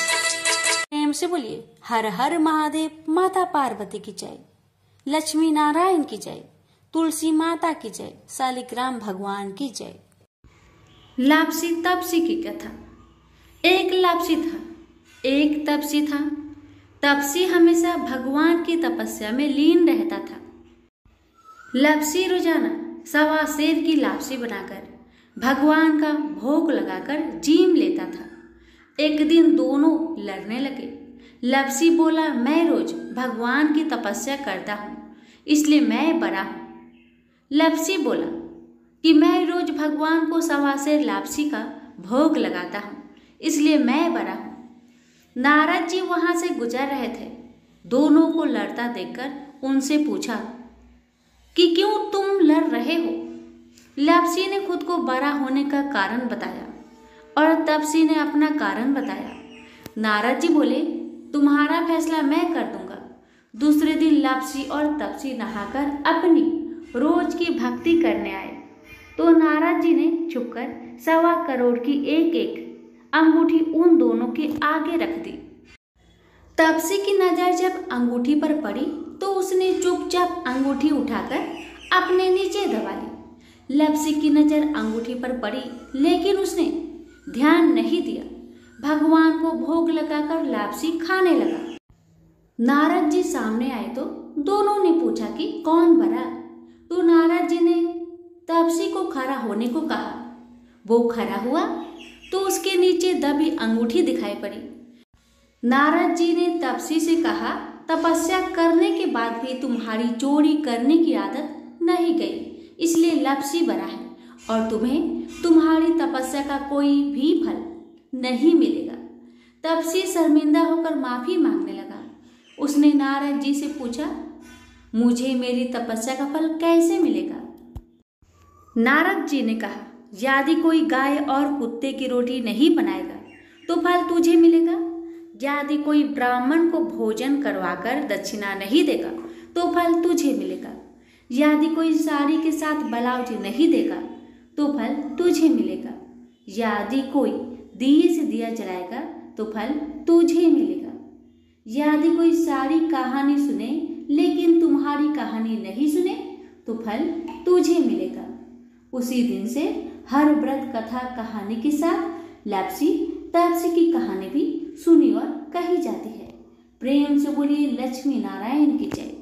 प्रेम से बोलिए, हर हर महादेव, माता पार्वती की जय। लक्ष्मी नारायण की जय। तुलसी माता की जय। शालिग्राम भगवान की जय। लापसी तपसी की कथा। एक लापसी था, एक तपसी था। तपसी हमेशा भगवान की तपस्या में लीन रहता था। लापसी रोज़ाना सवा शेर की लापसी बनाकर भगवान का भोग लगाकर जीम लेता था। एक दिन दोनों लड़ने लगे। लपसी बोला, मैं रोज भगवान की तपस्या करता हूँ, इसलिए मैं बड़ा हूँ। लपसी बोला कि मैं रोज भगवान को सवा से लापसी का भोग लगाता हूँ, इसलिए मैं बड़ा हूँ। नारद जी वहाँ से गुजर रहे थे। दोनों को लड़ता देखकर उनसे पूछा, कि क्यों तुम लड़ रहे हो? लापसी ने खुद को बड़ा होने का कारण बताया और तपसी ने अपना कारण बताया। नारद जी बोले, तुम्हारा फैसला मैं कर दूँगा। दूसरे दिन लापसी और तपसी नहाकर अपनी रोज की भक्ति करने आए। तो नारद जी ने छुपकर सवा करोड़ की एक एक अंगूठी उन दोनों के आगे रख दी। तपसी की नज़र जब अंगूठी पर पड़ी तो उसने चुपचाप अंगूठी उठाकर अपने नीचे दबा ली। लपसी की नज़र अंगूठी पर पड़ी, लेकिन उसने ध्यान नहीं दिया। भगवान को भोग लगाकर लापसी खाने लगा। नारद जी सामने आए तो दोनों ने पूछा कि कौन बरा तो नारद जी ने तपसी को खड़ा होने को कहा। वो खड़ा हुआ तो उसके नीचे दबी अंगूठी दिखाई पड़ी। नारद जी ने तपसी से कहा, तपस्या करने के बाद भी तुम्हारी चोरी करने की आदत नहीं गई, इसलिए लपसी बना है और तुम्हें तुम्हारी तपस्या का कोई भी फल नहीं मिलेगा। तपसी शर्मिंदा होकर माफ़ी मांगने लगा। उसने नारद जी से पूछा, मुझे मेरी तपस्या का फल कैसे मिलेगा? नारद जी ने कहा यदि कोई गाय और कुत्ते की रोटी नहीं बनाएगा तो फल तुझे मिलेगा। यदि कोई ब्राह्मण को भोजन करवाकर दक्षिणा नहीं देगा तो फल तुझे मिलेगा। यदि कोई साड़ी के साथ ब्लाउज नहीं देगा तो फल तुझे मिलेगा। यदि कोई दिए से दिया जलाएगा तो फल तुझे मिलेगा। यदि कोई सारी कहानी सुने, लेकिन तुम्हारी कहानी नहीं सुने तो फल तुझे मिलेगा। उसी दिन से हर व्रत कथा कहानी के साथ लैपसी, तापसी की कहानी भी सुनी और कही जाती है। प्रेम से बोलिए लक्ष्मी नारायण की जय।